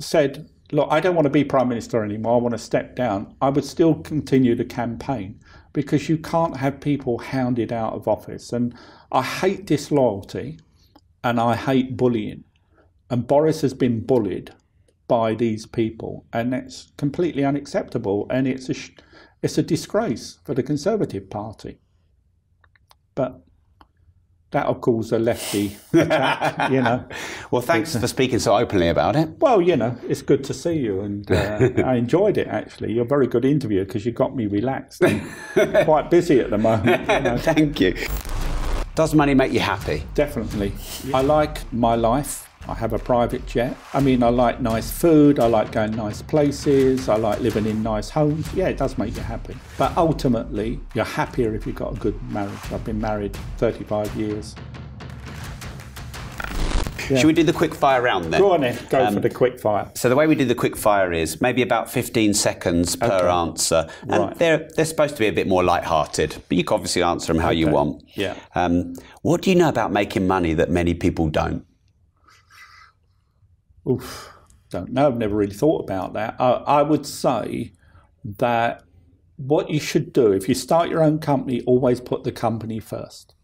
said, look, I don't want to be Prime Minister anymore, I want to step down, I would still continue the campaign because you can't have people hounded out of office. And I hate disloyalty and I hate bullying. And Boris has been bullied by these people, and that's completely unacceptable. And it's a, it's a disgrace for the Conservative Party. But that'll cause a lefty attack, you know. well, thanks for speaking so openly about it. Well, you know, it's good to see you, and uh, I enjoyed it actually. You're a very good interviewer because you got me relaxed. quite busy at the moment. You know. Thank you. Does money make you happy? Definitely. I like my life. I have a private jet. I mean, I like nice food, I like going nice places, I like living in nice homes. Yeah, it does make you happy. But ultimately, you're happier if you've got a good marriage. I've been married 35 years. Yeah. Should we do the quick fire round then? Go on then, go um, for the quick fire. So the way we do the quick fire is maybe about 15 seconds per okay. answer. And right. they're, they're supposed to be a bit more light-hearted, but you can obviously answer them how okay. you want. Yeah. Um, what do you know about making money that many people don't? Oof, don't know. I've never really thought about that. I, I would say that what you should do if you start your own company, always put the company first.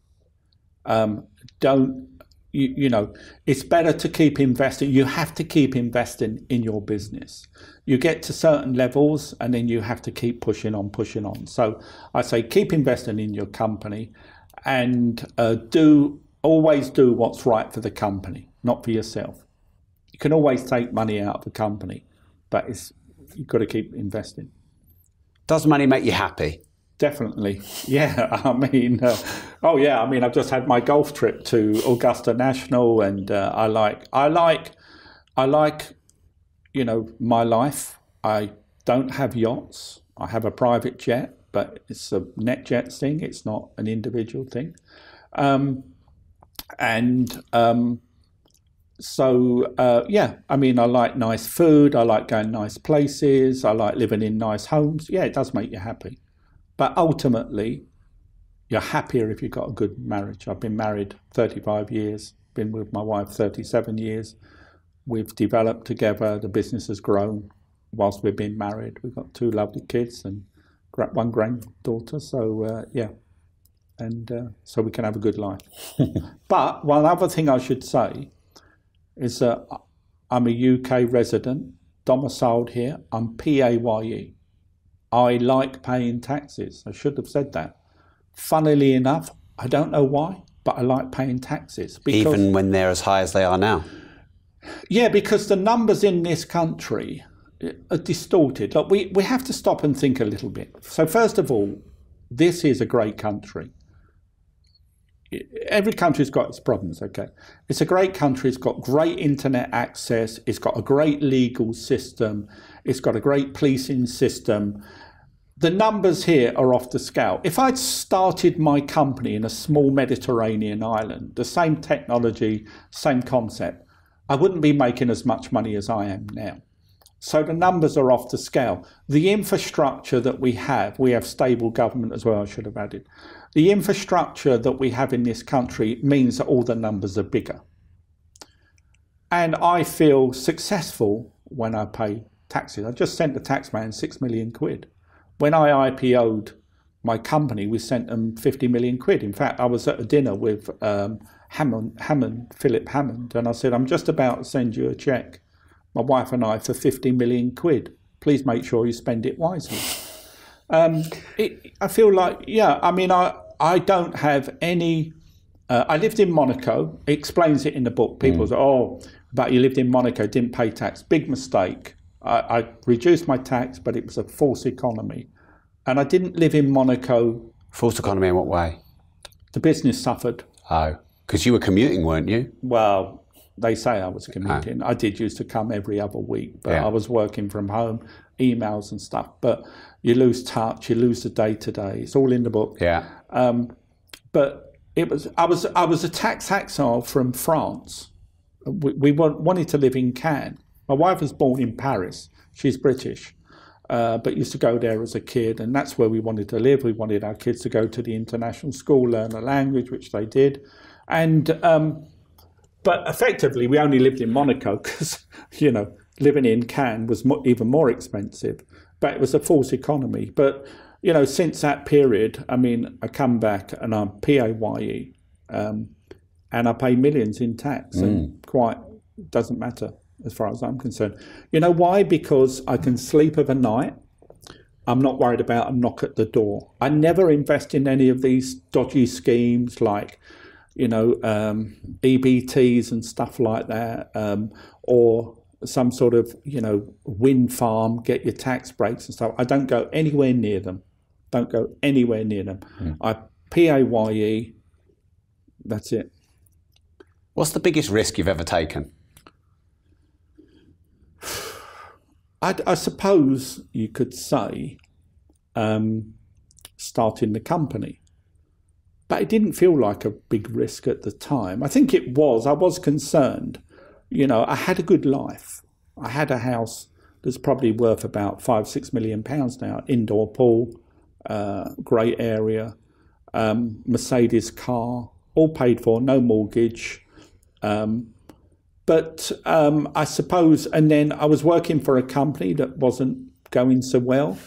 Um, don't you, you, know it's better to keep investing. You have to keep investing in your business. You get to certain levels, and then you have to keep pushing on, pushing on. So I say keep investing in your company, and uh, do always do what's right for the company, not for yourself can always take money out of a company, but it's, you've got to keep investing. Does money make you happy? Definitely, yeah. I mean, uh, oh yeah. I mean, I've just had my golf trip to Augusta National, and uh, I like, I like, I like, you know, my life. I don't have yachts. I have a private jet, but it's a NetJets thing. It's not an individual thing. Um, and um, so uh, yeah, I mean, I like nice food. I like going nice places. I like living in nice homes. Yeah, it does make you happy, but ultimately, you're happier if you've got a good marriage. I've been married 35 years. Been with my wife 37 years. We've developed together. The business has grown whilst we've been married. We've got two lovely kids and one granddaughter. So uh, yeah, and uh, so we can have a good life. but one other thing I should say is that I'm a UK resident, domiciled here. I'm PAYE. I like paying taxes. I should have said that. Funnily enough, I don't know why, but I like paying taxes. Even when they're as high as they are now? Yeah, because the numbers in this country uh, are distorted. Look, we, we have to stop and think a little bit. So, first of all, this is a great country every country's got its problems okay? It's a great country. It's got great internet access. It's got a great legal system. It's got a great policing system. The numbers here are off the scale. If i'd started my company in a small mediterranean island the same technology same concept i wouldn't be making as much money as i am now. So the numbers are off the scale. The infrastructure that we have, we have stable government as well, I should have added. The infrastructure that we have in this country means that all the numbers are bigger. and I feel successful when I pay taxes. I just sent the taxman six million quid. When I IPO'd my company, we sent them 50 million quid. In fact, I was at a dinner with um, Hammond, Hammond, Philip Hammond, and I said, I'm just about to send you a check, my wife and I, for 50 million quid. Please make sure you spend it wisely. Um, it, I feel like, yeah, I mean, I, I don't have any. Uh, I lived in Monaco. It explains it in the book. People mm. say, oh, but you lived in Monaco, didn't pay tax. Big mistake. I, I reduced my tax, but it was a false economy. And I didn't live in Monaco. False economy in what way? The business suffered. Oh, because you were commuting, weren't you? Well, they say I was commuting. Oh. I did used to come every other week, but yeah. I was working from home, emails and stuff. But you lose touch, you lose the day to day. It's all in the book. Yeah. Um, but it was I was I was a tax exile from France. We, we wanted to live in Cannes. My wife was born in Paris. She's British uh, but used to go there as a kid, and that's where we wanted to live. We wanted our kids to go to the international school, learn a language, which they did, and um, but effectively we only lived in Monaco because you know living in Cannes was even more expensive. But it was a false economy. But you know, since that period, I mean, I come back and I'm PAYE, um, and I pay millions in tax, mm. and quite doesn't matter as far as I'm concerned. You know why? Because I can sleep of a night. I'm not worried about a knock at the door. I never invest in any of these dodgy schemes like, you know, um, EBTs and stuff like that, um, or some sort of, you know, wind farm, get your tax breaks and stuff. I don't go anywhere near them. Don't go anywhere near them. Mm. I PAYE, that's it. What's the biggest risk you've ever taken? I, I suppose you could say um, starting the company. But it didn't feel like a big risk at the time. I think it was. I was concerned. You know, I had a good life. I had a house that's probably worth about five, six million pounds now. Indoor pool, uh, great area, um, Mercedes car, all paid for, no mortgage. Um, but um, I suppose, and then I was working for a company that wasn't going so well.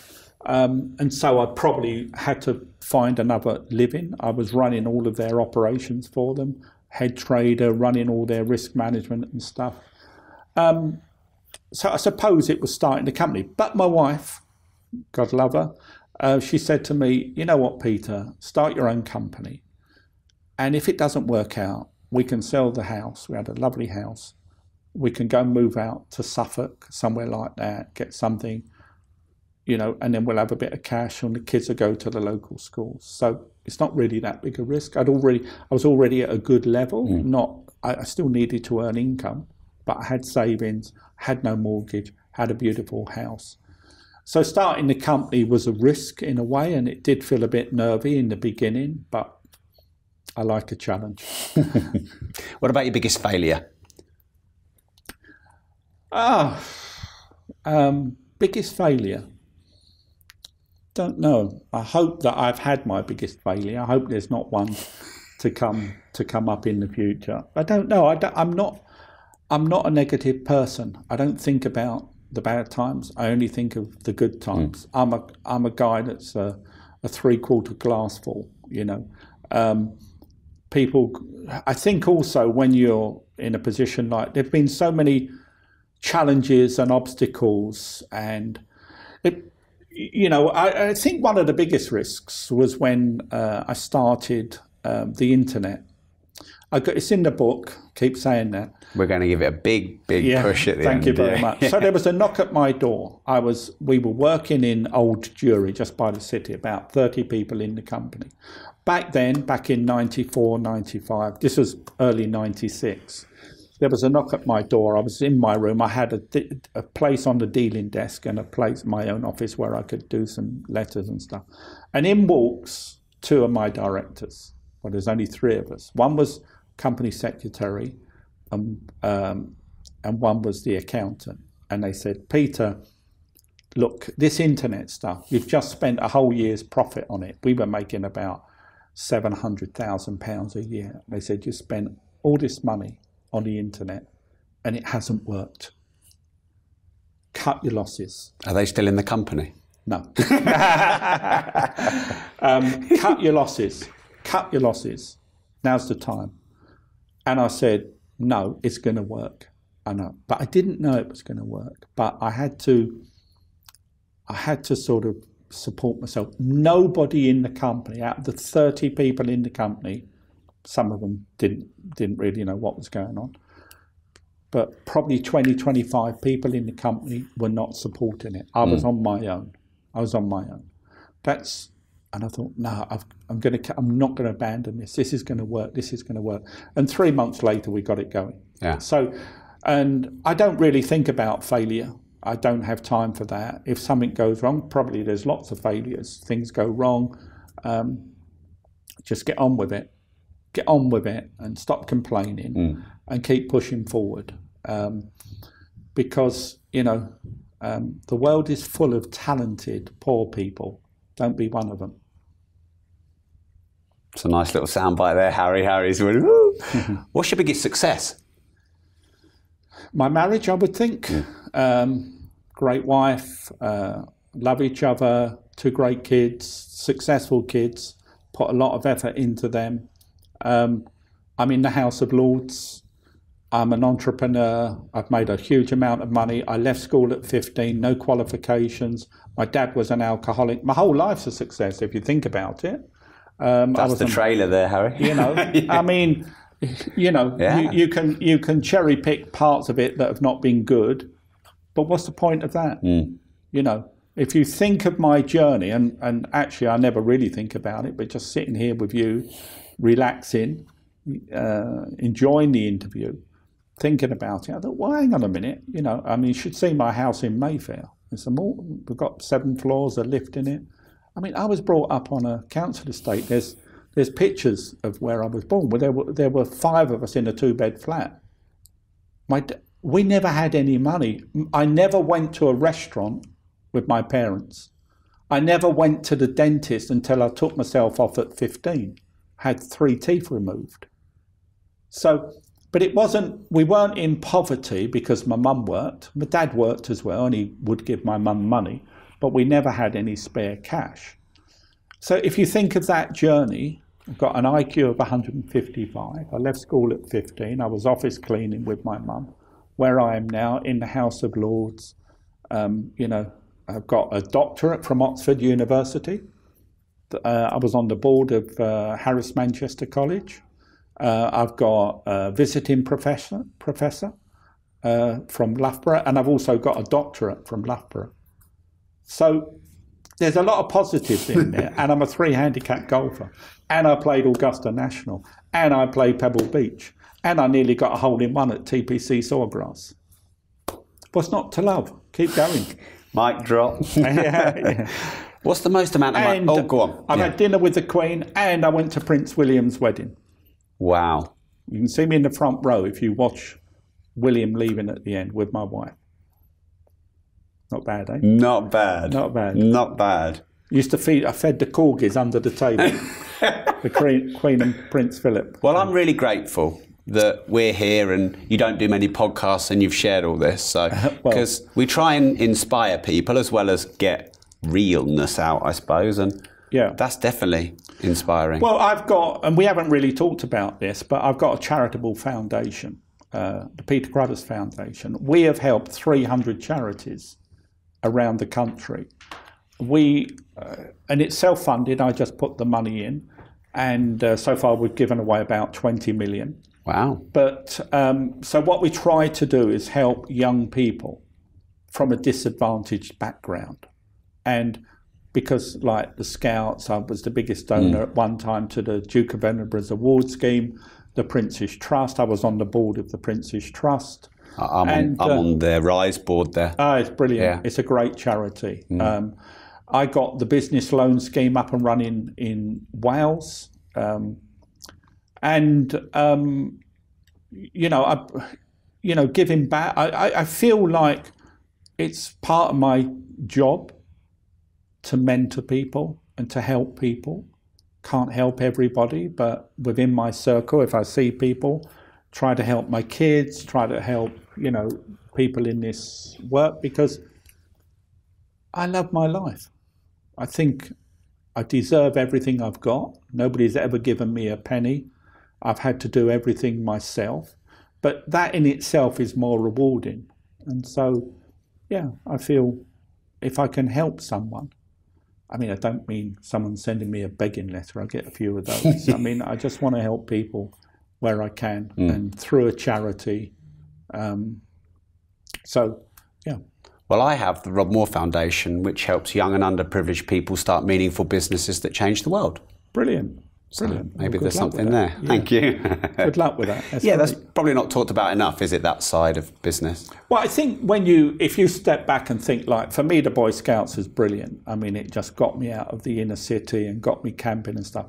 Um, and so I probably had to find another living. I was running all of their operations for them, head trader, running all their risk management and stuff. Um, so I suppose it was starting the company. But my wife, God love her, uh, she said to me, You know what, Peter, start your own company. And if it doesn't work out, we can sell the house. We had a lovely house. We can go and move out to Suffolk, somewhere like that, get something, you know, and then we'll have a bit of cash and the kids will go to the local schools. So it's not really that big a risk. I'd already, I was already at a good level. Mm. Not, I, I still needed to earn income, but I had savings, had no mortgage, had a beautiful house. So starting the company was a risk in a way, and it did feel a bit nervy in the beginning, but I like a challenge. what about your biggest failure? Ah, um, biggest failure. Don't know. I hope that I've had my biggest failure. I hope there's not one to come to come up in the future. I don't know. I I'm not. I'm not a negative person. I don't think about the bad times. I only think of the good times. Mm. I'm a I'm a guy that's a, a three quarter glass full. You know. Um, people, I think also when you're in a position like there've been so many challenges and obstacles, and it, you know, I, I think one of the biggest risks was when uh, I started um, the internet. I got, it's in the book. Keep saying that. We're going to give it a big, big yeah, push at the thank end. Thank you very much. so there was a knock at my door. I was. We were working in Old Jewry, just by the city. About thirty people in the company back then, back in 94, 95, this was early 96, there was a knock at my door. I was in my room. I had a, a place on the dealing desk and a place, my own office, where I could do some letters and stuff. And in walks two of my directors. Well, there's only three of us. One was company secretary, and, um, and one was the accountant. And they said, Peter, look, this internet stuff, you've just spent a whole year's profit on it. We were making about £700,000 a year. They said, You spent all this money on the internet and it hasn't worked. Cut your losses. Are they still in the company? No. um, cut your losses. Cut your losses. Now's the time. And I said, no, it's going to work. I know, but I didn't know it was going to work. But I had to, I had to sort of support myself. Nobody in the company, out of the thirty people in the company, some of them didn't didn't really know what was going on. But probably 20, 25 people in the company were not supporting it. I was Hmm. on my own. I was on my own. That's and I thought, no, I've, I'm going to, I'm not going to abandon this. This is going to work. This is going to work. And three months later, we got it going. Yeah. So, and I don't really think about failure. I don't have time for that. If something goes wrong, probably there's lots of failures. Things go wrong. Um, just get on with it. Get on with it and stop complaining and keep pushing forward. Um, because, you know, um, the world is full of talented, poor people. Don't be one of them. It's a nice little soundbite there, Harry. Harry's What's your biggest success? My marriage, I would think. Um, great wife, uh, love each other, two great kids, successful kids, put a lot of effort into them. Um, I'm in the House of Lords. I'm an entrepreneur. I've made a huge amount of money. I left school at 15, no qualifications. My dad was an alcoholic. My whole life's a success if you think about it. Um, That's the trailer there, Harry. you know i mean you know Yeah. you, you can you can cherry pick parts of it that have not been good but what's the point of that? You know if you think of my journey and and actually i never really think about it but just sitting here with you relaxing uh, enjoying the interview thinking about it i thought well hang on a minute you know i mean you should see my house in mayfair. It's a more we've got seven floors a lift in it I mean, I was brought up on a council estate. There's there's pictures of where I was born. Where there were there were five of us in a two bed flat. My we never had any money. I never went to a restaurant with my parents. I never went to the dentist until I took myself off at 15. Had three teeth removed. So, but it wasn't. We weren't in poverty because my mum worked. My dad worked as well, and he would give my mum money but we never had any spare cash. So if you think of that journey, I've got an IQ of 155. I left school at 15. I was office cleaning with my mum. Where I am now in the House of Lords, um, you know, I've got a doctorate from Oxford University. Uh, I was on the board of uh, Harris Manchester College. Uh, I've got a visiting professor, professor uh, from Loughborough, and I've also got a doctorate from Loughborough. So there's a lot of positives in there, and I'm a three handicap golfer, and I played Augusta National, and I played Pebble Beach, and I nearly got a hole in one at TPC Sawgrass. What's not to love? Keep going. Mic drop. yeah, yeah. What's the most amount of money? Oh, go on. I've Yeah. had dinner with the Queen, and I went to Prince William's wedding. Wow. You can see me in the front row if you watch William leaving at the end with my wife. Not bad, eh? Not bad. Not bad. Not bad. Used to feed. I fed the corgis under the table. the Queen, Queen and Prince Philip. Well, I'm really grateful that we're here and you don't do many podcasts and you've shared all this. So, because we try and inspire people as well as get realness out, I suppose, and Yeah. that's definitely inspiring. Well, I've got, and we haven't really talked about this, but I've got a charitable foundation, uh, the Peter Cruddas Foundation. We have helped 300 charities around the country. We, uh, and it's self-funded. I just put the money in, and uh, so far we've given away about 20 million. wow. But um, so what we try to do is help young people from a disadvantaged background, and because like the Scouts, I was the biggest donor at one time to the Duke of Edinburgh's award scheme, the Prince's Trust. I was on the board of the Prince's Trust. I'm, And, on, I'm uh, on their Rise board there. Ah, it's brilliant. Yeah. It's a great charity. Um, I got the business loan scheme up and running in Wales, um, and um, you know, I, you know, giving back. I, I, I feel like it's part of my job to mentor people and to help people. Can't help everybody, but within my circle, if I see people, try to help my kids, try to help you know, people in this work because I love my life. I think I deserve everything I've got. Nobody's ever given me a penny. I've had to do everything myself. But that in itself is more rewarding. And so, yeah, I feel if I can help someone, I mean, I don't mean someone sending me a begging letter. I get a few of those. I mean, I just want to help people where I can Mm. and through a charity. Um, so, yeah. Well, I have the Rob Moore Foundation, which helps young and underprivileged people start meaningful businesses that change the world. Brilliant. So Brilliant. maybe Well, there's good luck with something there. Yeah. Thank you. Good luck with that. That's yeah, that's probably not talked about enough, is it? That side of business. Well, I think when you, if you step back and think, like, for me, the Boy Scouts is brilliant. I mean, it just got me out of the inner city and got me camping and stuff.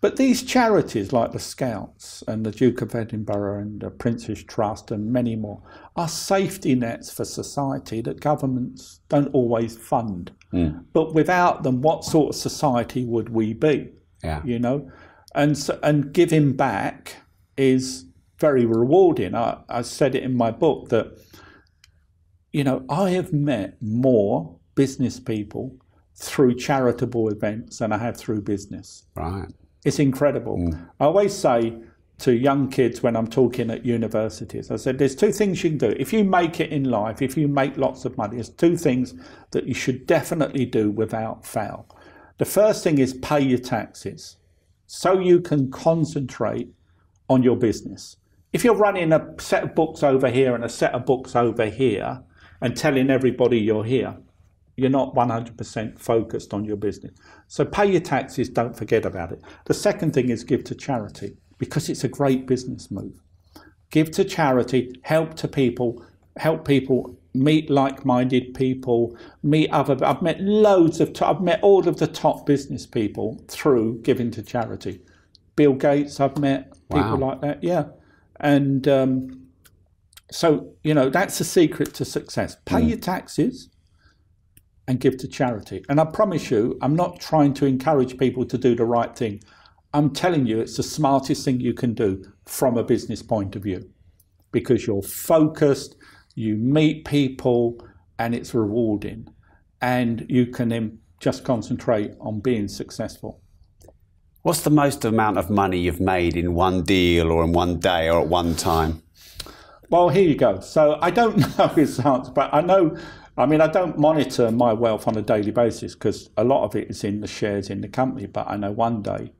But these charities like the Scouts and the Duke of Edinburgh and the Prince's Trust and many more are safety nets for society that governments don't always fund. Hmm. But without them, what sort of society would we be? Yeah. you know and so, and giving back is very rewarding I, I said it in my book that you know i have met more business people through charitable events than i have through business Right. It's incredible. Mm. I always say to young kids when i'm talking at universities i said there's two things you can do. If you make it in life if you make lots of money there's two things that you should definitely do without fail. The first thing is pay your taxes so you can concentrate on your business. If you're running a set of books over here and a set of books over here and telling everybody you're here, you're not 100% focused on your business. So pay your taxes, don't forget about it. The second thing is give to charity because it's a great business move. Give to charity, help to people, help people meet like-minded people, meet other. I've met loads of. I've met all of the top business people through giving to charity. Bill Gates, I've met people Wow. like that. Yeah, and um, so you know that's the secret to success. Pay your taxes and give to charity. And I promise you, I'm not trying to encourage people to do the right thing. I'm telling you, it's the smartest thing you can do from a business point of view because you're focused, you meet people, and it's rewarding. And you can then just concentrate on being successful. What's the most amount of money you've made in one deal or in one day or at one time? Well, here you go. So I don't know his answer, but I know. I mean, I don't monitor my wealth on a daily basis because a lot of it is in the shares in the company. But I know one day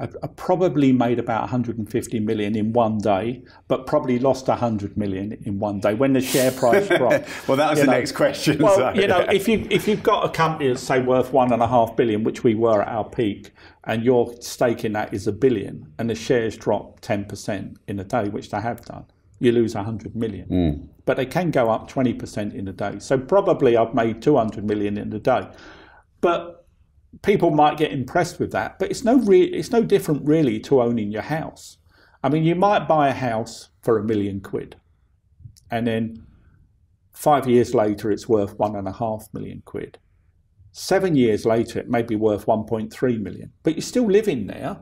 I, I probably made about 150 million in one day, but probably lost 100 million in one day when the share price dropped. Well, that was You the know, next question. Well, so, you know, yeah. if you if you've got a company that's say worth one and a half billion, which we were at our peak, and your stake in that is a billion, and the shares drop ten percent in a day, which they have done, you lose a hundred million. Hmm. But they can go up twenty percent in a day. So probably I've made two hundred million in a day. But people might get impressed with that, but it's no re- it's no different really to owning your house. I mean, you might buy a house for a million quid, and then five years later it's worth one and a half million quid. Seven years later it may be worth 1.3 million, but you're still living there.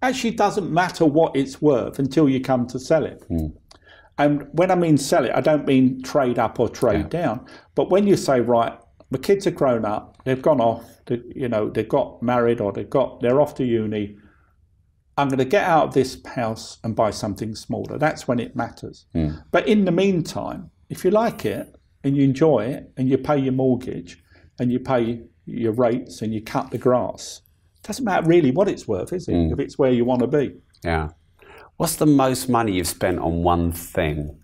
Actually, doesn't matter what it's worth until you come to sell it. Hmm. And when I mean sell it, I don't mean trade up or trade down. But when you say, right, the kids are grown up, they've gone off, they, you know, they've got married or they've got, they're off to uni. I'm going to get out of this house and buy something smaller. That's when it matters. Hmm. But in the meantime, if you like it and you enjoy it and you pay your mortgage and you pay your rates and you cut the grass, it doesn't matter really what it's worth, is it? Hmm. If it's where you want to be. yeah. What's the most money you've spent on one thing?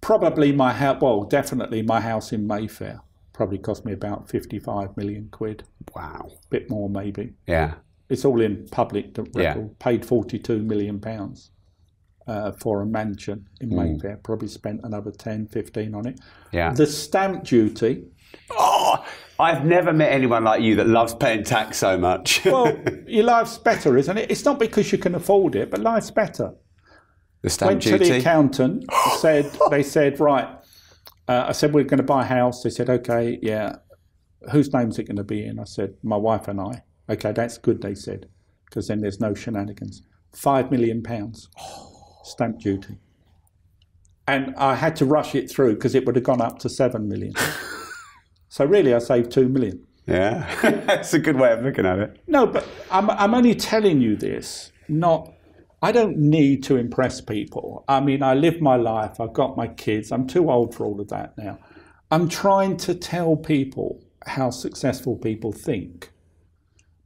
Probably my house, well, definitely my house in Mayfair. Probably cost me about 55 million quid, Wow. A bit more maybe. Yeah. It's all in public record. Yeah. Paid 42 million pounds uh, for a mansion in Mayfair. Probably spent another 10, 15 on it. Yeah. The stamp duty, Oh, I've never met anyone like you that loves paying tax so much. well, your life's better, isn't it? It's not because you can afford it, but life's better. the stamp Went to the accountant, said, they said, right, uh, I said, we're going to buy a house. They said, okay, yeah. Whose name's it going to be in? I said, my wife and I. Okay, that's good, they said, because then there's no shenanigans. Five million pounds stamp duty. and I had to rush it through because it would have gone up to seven million. so really, I saved two million. Yeah, that's a good way of looking at it. No, but I'm, I'm only telling you this, not. I don't need to impress people. I mean, I live my life. I've got my kids. I'm too old for all of that now. I'm trying to tell people how successful people think.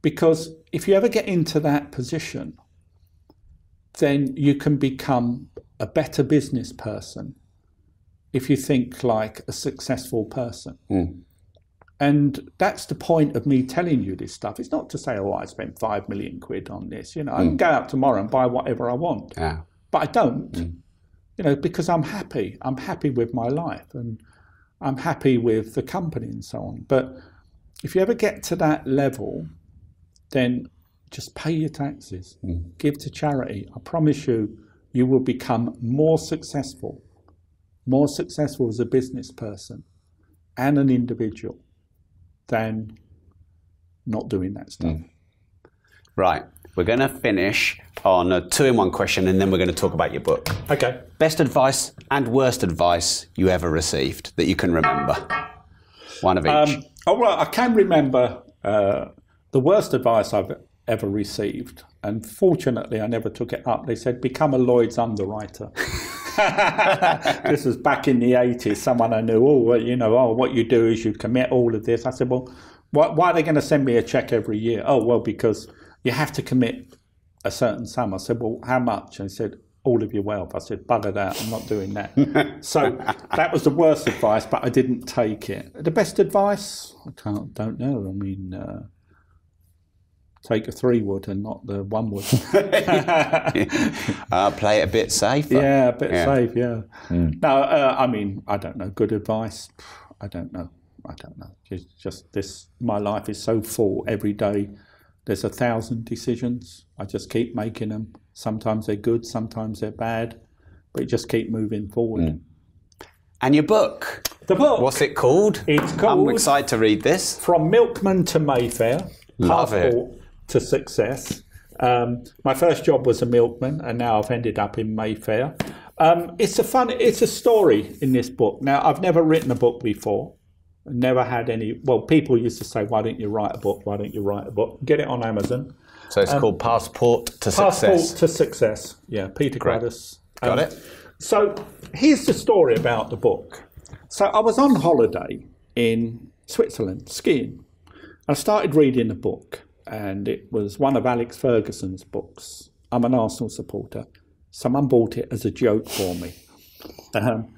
Because if you ever get into that position, then you can become a better business person if you think like a successful person. Mm. And that's the point of me telling you this stuff. It's not to say, oh, I spent five million quid on this. You know, I can go out tomorrow and buy whatever I want. Yeah. But I don't, mm. you know, because I'm happy. I'm happy with my life and I'm happy with the company and so on. But if you ever get to that level, then just pay your taxes, mm. give to charity. I promise you, you will become more successful, more successful as a business person and an individual than not doing that stuff. Right. We're going to finish on a two in one question and then we're going to talk about your book. Okay. Best advice and worst advice you ever received that you can remember? One of each. Um, oh, well, I can remember uh, the worst advice I've ever received, and fortunately, I never took it up. They said, become a Lloyd's underwriter. this was back in the 80s. Someone I knew, oh, well, you know, oh, what you do is you commit all of this. I said, well, why, why are they going to send me a check every year? Oh, well, because you have to commit a certain sum. I said, well, how much? And he said, all of your wealth. I said, bugger that, I'm not doing that. so that was the worst advice, but I didn't take it. The best advice? I can't, don't know. I mean, uh, take a three wood and not the one wood. uh, play it a bit safer. yeah, a bit safe, yeah. No, uh, I mean, I don't know. Good advice? I don't know. I don't know. Just, just this, my life is so full every day. There's a thousand decisions. I just keep making them. Sometimes they're good, sometimes they're bad, but you just keep moving forward. And your book. The book. What's it called? It's called- I'm excited to read this. From Milkman to Mayfair, Love it. Passport to Success. Um, my first job was a milkman, and now I've ended up in Mayfair. Um, it's a fun. It's a story in this book. Now I've never written a book before. Never had any. Well, people used to say, "Why don't you write a book? Why don't you write a book?" Get it on Amazon. So it's called Passport to Um, Passport Success. to Success. Yeah, Peter. Cruddas. Got Um, it. So here's the story about the book. So I was on holiday in Switzerland skiing. I started reading a book, and it was one of Alex Ferguson's books. I'm an Arsenal supporter. Someone bought it as a joke for me. Um,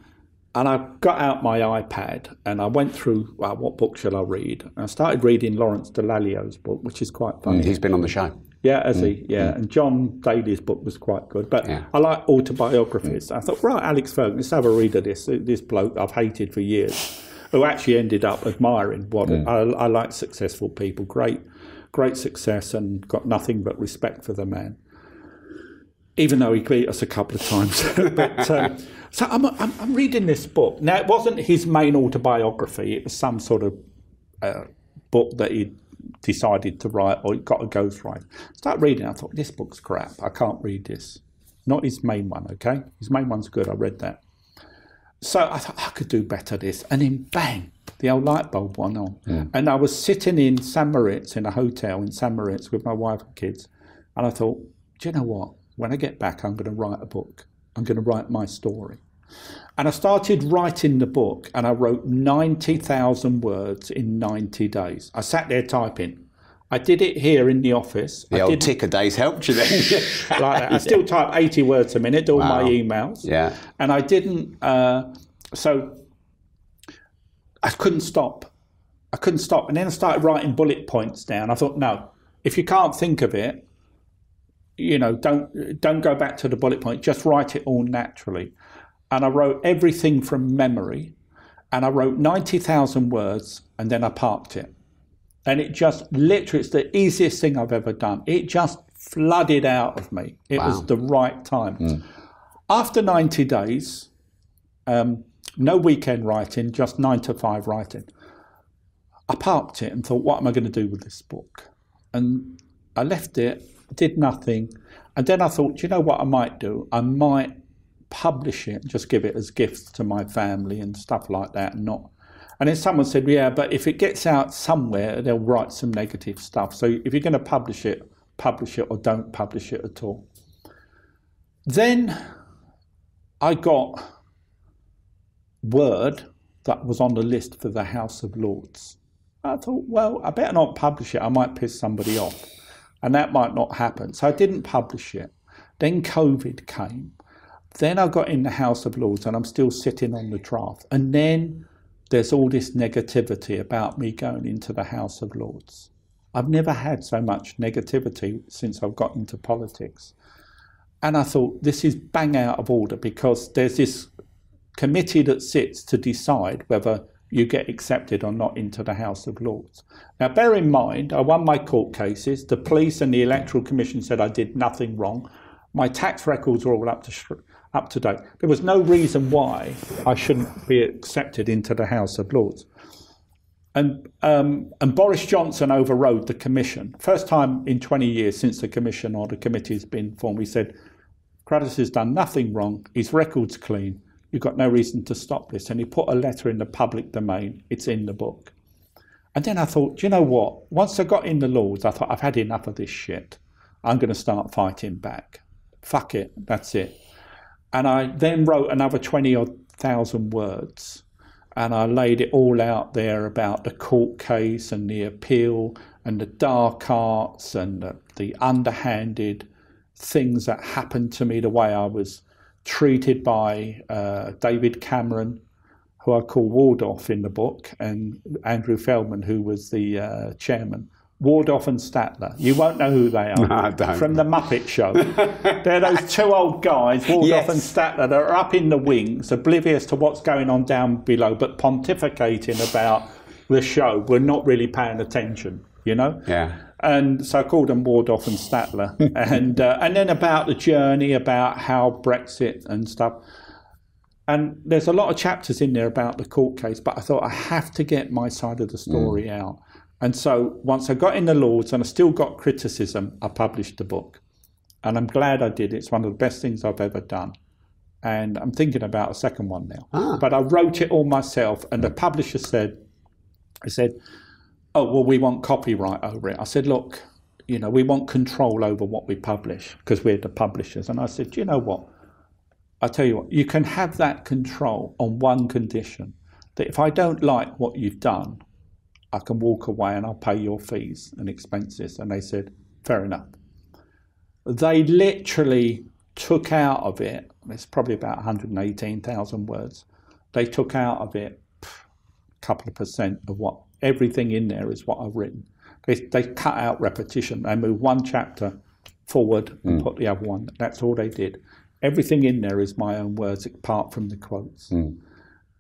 and I got out my iPad and I went through, well, what book shall I read? And I started reading Lawrence Dallaglio's book, which is quite funny. Mm, he's been on the show. Yeah, as he, mm, yeah. Mm. And John Daly's book was quite good. But Yeah. I like autobiographies. I thought, right, Alex Ferguson, let's have a read of this. This bloke I've hated for years, who actually ended up admiring what I, I like successful people. Great, great success, and got nothing but respect for the man. Even though he beat us a couple of times. but, um, so I'm, I'm, I'm reading this book. Now, it wasn't his main autobiography, it was some sort of uh, book that he decided to write or got a ghostwriter. Start reading. I thought this book's crap. I can't read this. Not his main one. Okay, his main one's good. I read that. So I thought I could do better this, and then bang, the old light bulb went on. And I was sitting in San Moritz in a hotel in San Moritz with my wife and kids, and I thought, do you know what? When I get back, I'm going to write a book. I'm going to write my story. And I started writing the book, and I wrote 90,000 words in 90 days. I sat there typing. I did it here in the office. The I old ticker days helped you then. like that. I still type 80 words a minute, all my emails. Yeah. And I didn't, uh, so I couldn't stop. I couldn't stop. And then I started writing bullet points down. I thought, no, if you can't think of it, you know, don't don't go back to the bullet point. Just write it all naturally. And I wrote everything from memory, and I wrote ninety thousand words, and then I parked it. And it just literally, it's the easiest thing I've ever done. It just flooded out of me. It was the right time. After 90 days, um, no weekend writing, just nine to five writing, I parked it and thought, what am I going to do with this book? And I left it, did nothing. And then I thought, you know what I might do? I might publish it, just give it as gifts to my family and stuff like that, and not. And then someone said, yeah, but if it gets out somewhere, they'll write some negative stuff. So if you're going to publish it, publish it or don't publish it at all. Then I got word that was on the list for the House of Lords. I thought, well, I better not publish it. I might piss somebody off. And that might not happen. So I didn't publish it. Then COVID came. Then I got in the House of Lords and I'm still sitting on the draft. And then there's all this negativity about me going into the House of Lords. I've never had so much negativity since I've got into politics. And I thought, this is bang out of order because there's this committee that sits to decide whether you get accepted or not into the House of Lords. Now, bear in mind, I won my court cases. The police and the Electoral Commission said I did nothing wrong. My tax records are all up to up to date. There was no reason why I shouldn't be accepted into the House of Lords. And, um, and Boris Johnson overrode the commission. First time in 20 years since the commission or the committee has been formed. He said, Cruddas has done nothing wrong. His record's clean. You've got no reason to stop this. And he put a letter in the public domain. It's in the book. And then I thought, you know what? Once I got in the Lords, I thought, I've had enough of this shit. I'm going to start fighting back. Fuck it. That's it. And I then wrote another 20 odd thousand words. And I laid it all out there about the court case and the appeal and the dark arts and the, the underhanded things that happened to me, the way I was treated by uh, David Cameron, who I call Waldorf in the book, and Andrew Feldman, who was the uh, chairman. Waldorf and Statler. You won't know who they are. No, From the Muppet Show. They're those two old guys, Waldorf Yes. and Statler, that are up in the wings, oblivious to what's going on down below, but pontificating about the show. We're not really paying attention, you know? Yeah. And so I called them Waldorf and Statler. and, uh, and then about the journey, about how Brexit and stuff. And there's a lot of chapters in there about the court case, but I thought I have to get my side of the story out. And so once I got in the Lords and I still got criticism, I published the book. And I'm glad I did. It's one of the best things I've ever done. And I'm thinking about a second one now. Ah. But I wrote it all myself, and the publisher said, I said, oh, well, we want copyright over it. I said, look, you know, we want control over what we publish because we're the publishers. And I said, "Do you know what? I tell you what, you can have that control on one condition that if I don't like what you've done, I can walk away and I'll pay your fees and expenses. And they said, fair enough. They literally took out of it, it's probably about 118,000 words, they took out of it a couple of percent of what everything in there is what I've written. They, they cut out repetition. They moved one chapter forward and put the other one. That's all they did. Everything in there is my own words, apart from the quotes.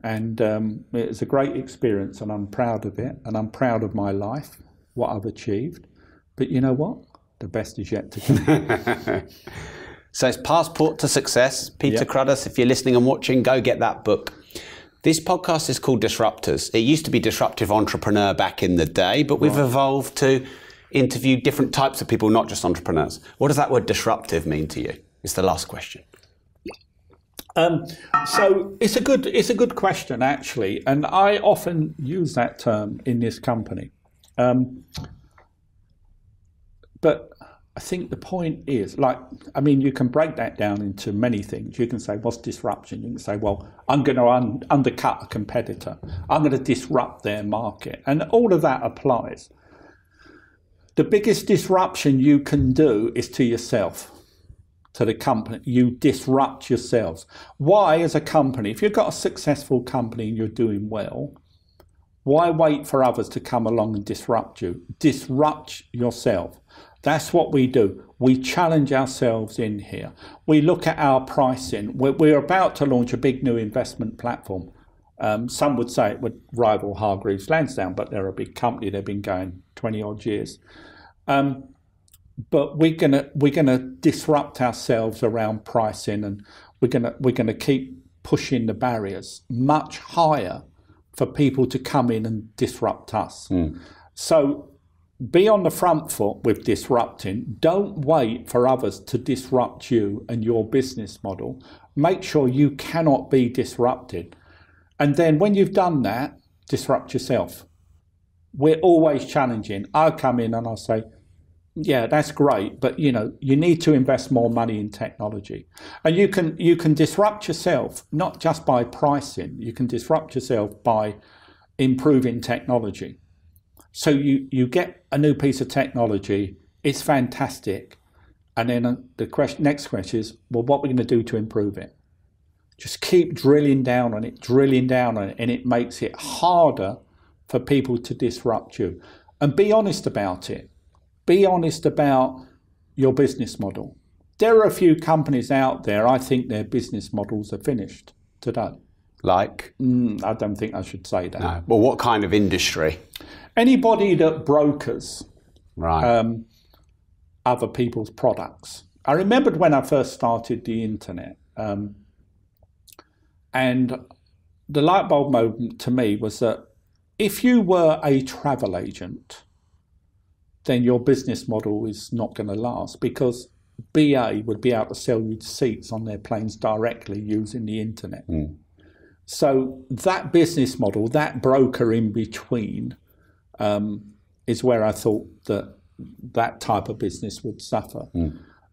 And um, it was a great experience, and I'm proud of it. And I'm proud of my life, what I've achieved. But you know what? The best is yet to come. So it's Passport to Success. Peter Yep. If you're listening and watching, go get that book. This podcast is called Disruptors. It used to be Disruptive Entrepreneur back in the day, but we've evolved to interview different types of people, not just entrepreneurs. What does that word disruptive mean to you? It's the last question. Um, so it's a good it's a good question actually, and I often use that term in this company. Um, but I think the point is like I mean you can break that down into many things. You can say what's disruption. You can say well I'm going to un- undercut a competitor. I'm going to disrupt their market, and all of that applies. The biggest disruption you can do is to yourself to the company. You disrupt yourselves. Why, as a company, if you've got a successful company and you're doing well, why wait for others to come along and disrupt you? Disrupt yourself. That's what we do. We challenge ourselves in here. We look at our pricing. We're, we're about to launch a big new investment platform. Um, some would say it would rival Hargreaves Lansdown, but they're a big company. They've been going 20 odd years but we're gonna we're gonna disrupt ourselves around pricing, and we're gonna we're gonna keep pushing the barriers much higher for people to come in and disrupt us. So be on the front foot with disrupting. Don't wait for others to disrupt you and your business model. Make sure you cannot be disrupted. And then when you've done that, disrupt yourself. We're always challenging. I'll come in and I'll say, yeah, that's great, but you know, you need to invest more money in technology. And you can you can disrupt yourself not just by pricing, you can disrupt yourself by improving technology. So you, you get a new piece of technology, it's fantastic. And then uh, the question, next question is, well, what are we going to do to improve it? Just keep drilling down on it, drilling down on it, and it makes it harder for people to disrupt you. And be honest about it. Be honest about your business model. There are a few companies out there, I think their business models are finished today. Like? Mm, I don't think I should say that. No. Well, what kind of industry? Anybody that brokers Right. um, other people's products. I remembered when I first started the internet, um, and the light bulb moment to me was that if you were a travel agent, then your business model is not going to last because BA would be able to sell you seats on their planes directly using the internet. So that business model, that broker in between, um, is where I thought that that type of business would suffer.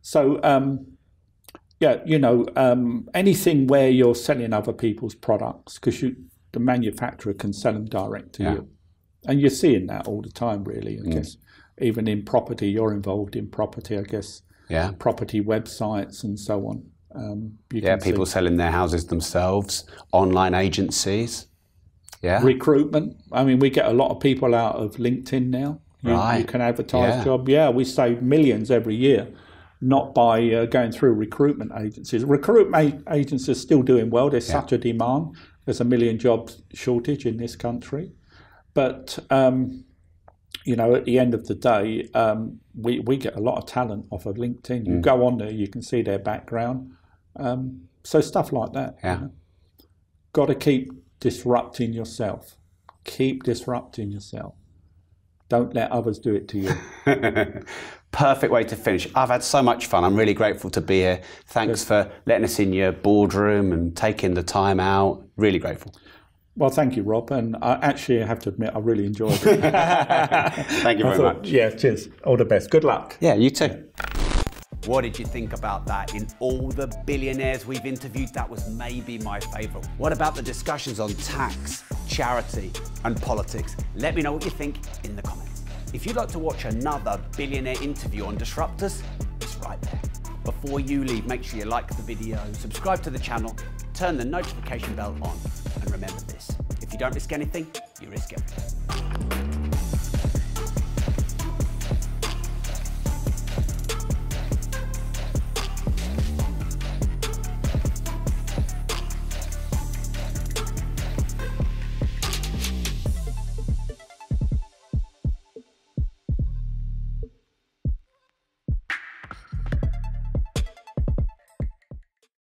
So, um, yeah, you know, um, anything where you're selling other people's products because you, the manufacturer can sell them direct to Yeah. you, and you're seeing that all the time, really. I guess even in property, you're involved in property. I guess yeah. property websites and so on. Um, you Yeah, can see people selling their houses themselves, online agencies. Yeah. recruitment. I mean, we get a lot of people out of LinkedIn now. You, Right. you can advertise Yeah. job. Yeah, we save millions every year, not by uh, going through recruitment agencies. Recruitment agencies are still doing well. There's such a demand. There's a million jobs shortage in this country, but um, you know, at the end of the day, um, we we get a lot of talent off of LinkedIn. Mm. You go on there, you can see their background. Um, so stuff like that. you Yeah. know. Got to keep disrupting yourself. Keep disrupting yourself. Don't let others do it to you. Perfect way to finish. I've had so much fun. I'm really grateful to be here. Thanks for letting us in your boardroom and taking the time out. Really grateful. well, thank you, Rob. And I actually I have to admit, I really enjoyed it. Thank you very thought, much. yeah, cheers. All the best. Good luck. Yeah, you too. What did you think about that? In all the billionaires we've interviewed, that was maybe my favourite. What about the discussions on tax, charity, And politics. Let me know what you think in the comments. If you'd like to watch another billionaire interview on Disruptors, it's right there. Before you leave, make sure you like the video, subscribe to the channel, turn the notification bell on, and remember this if you don't risk anything, you risk everything.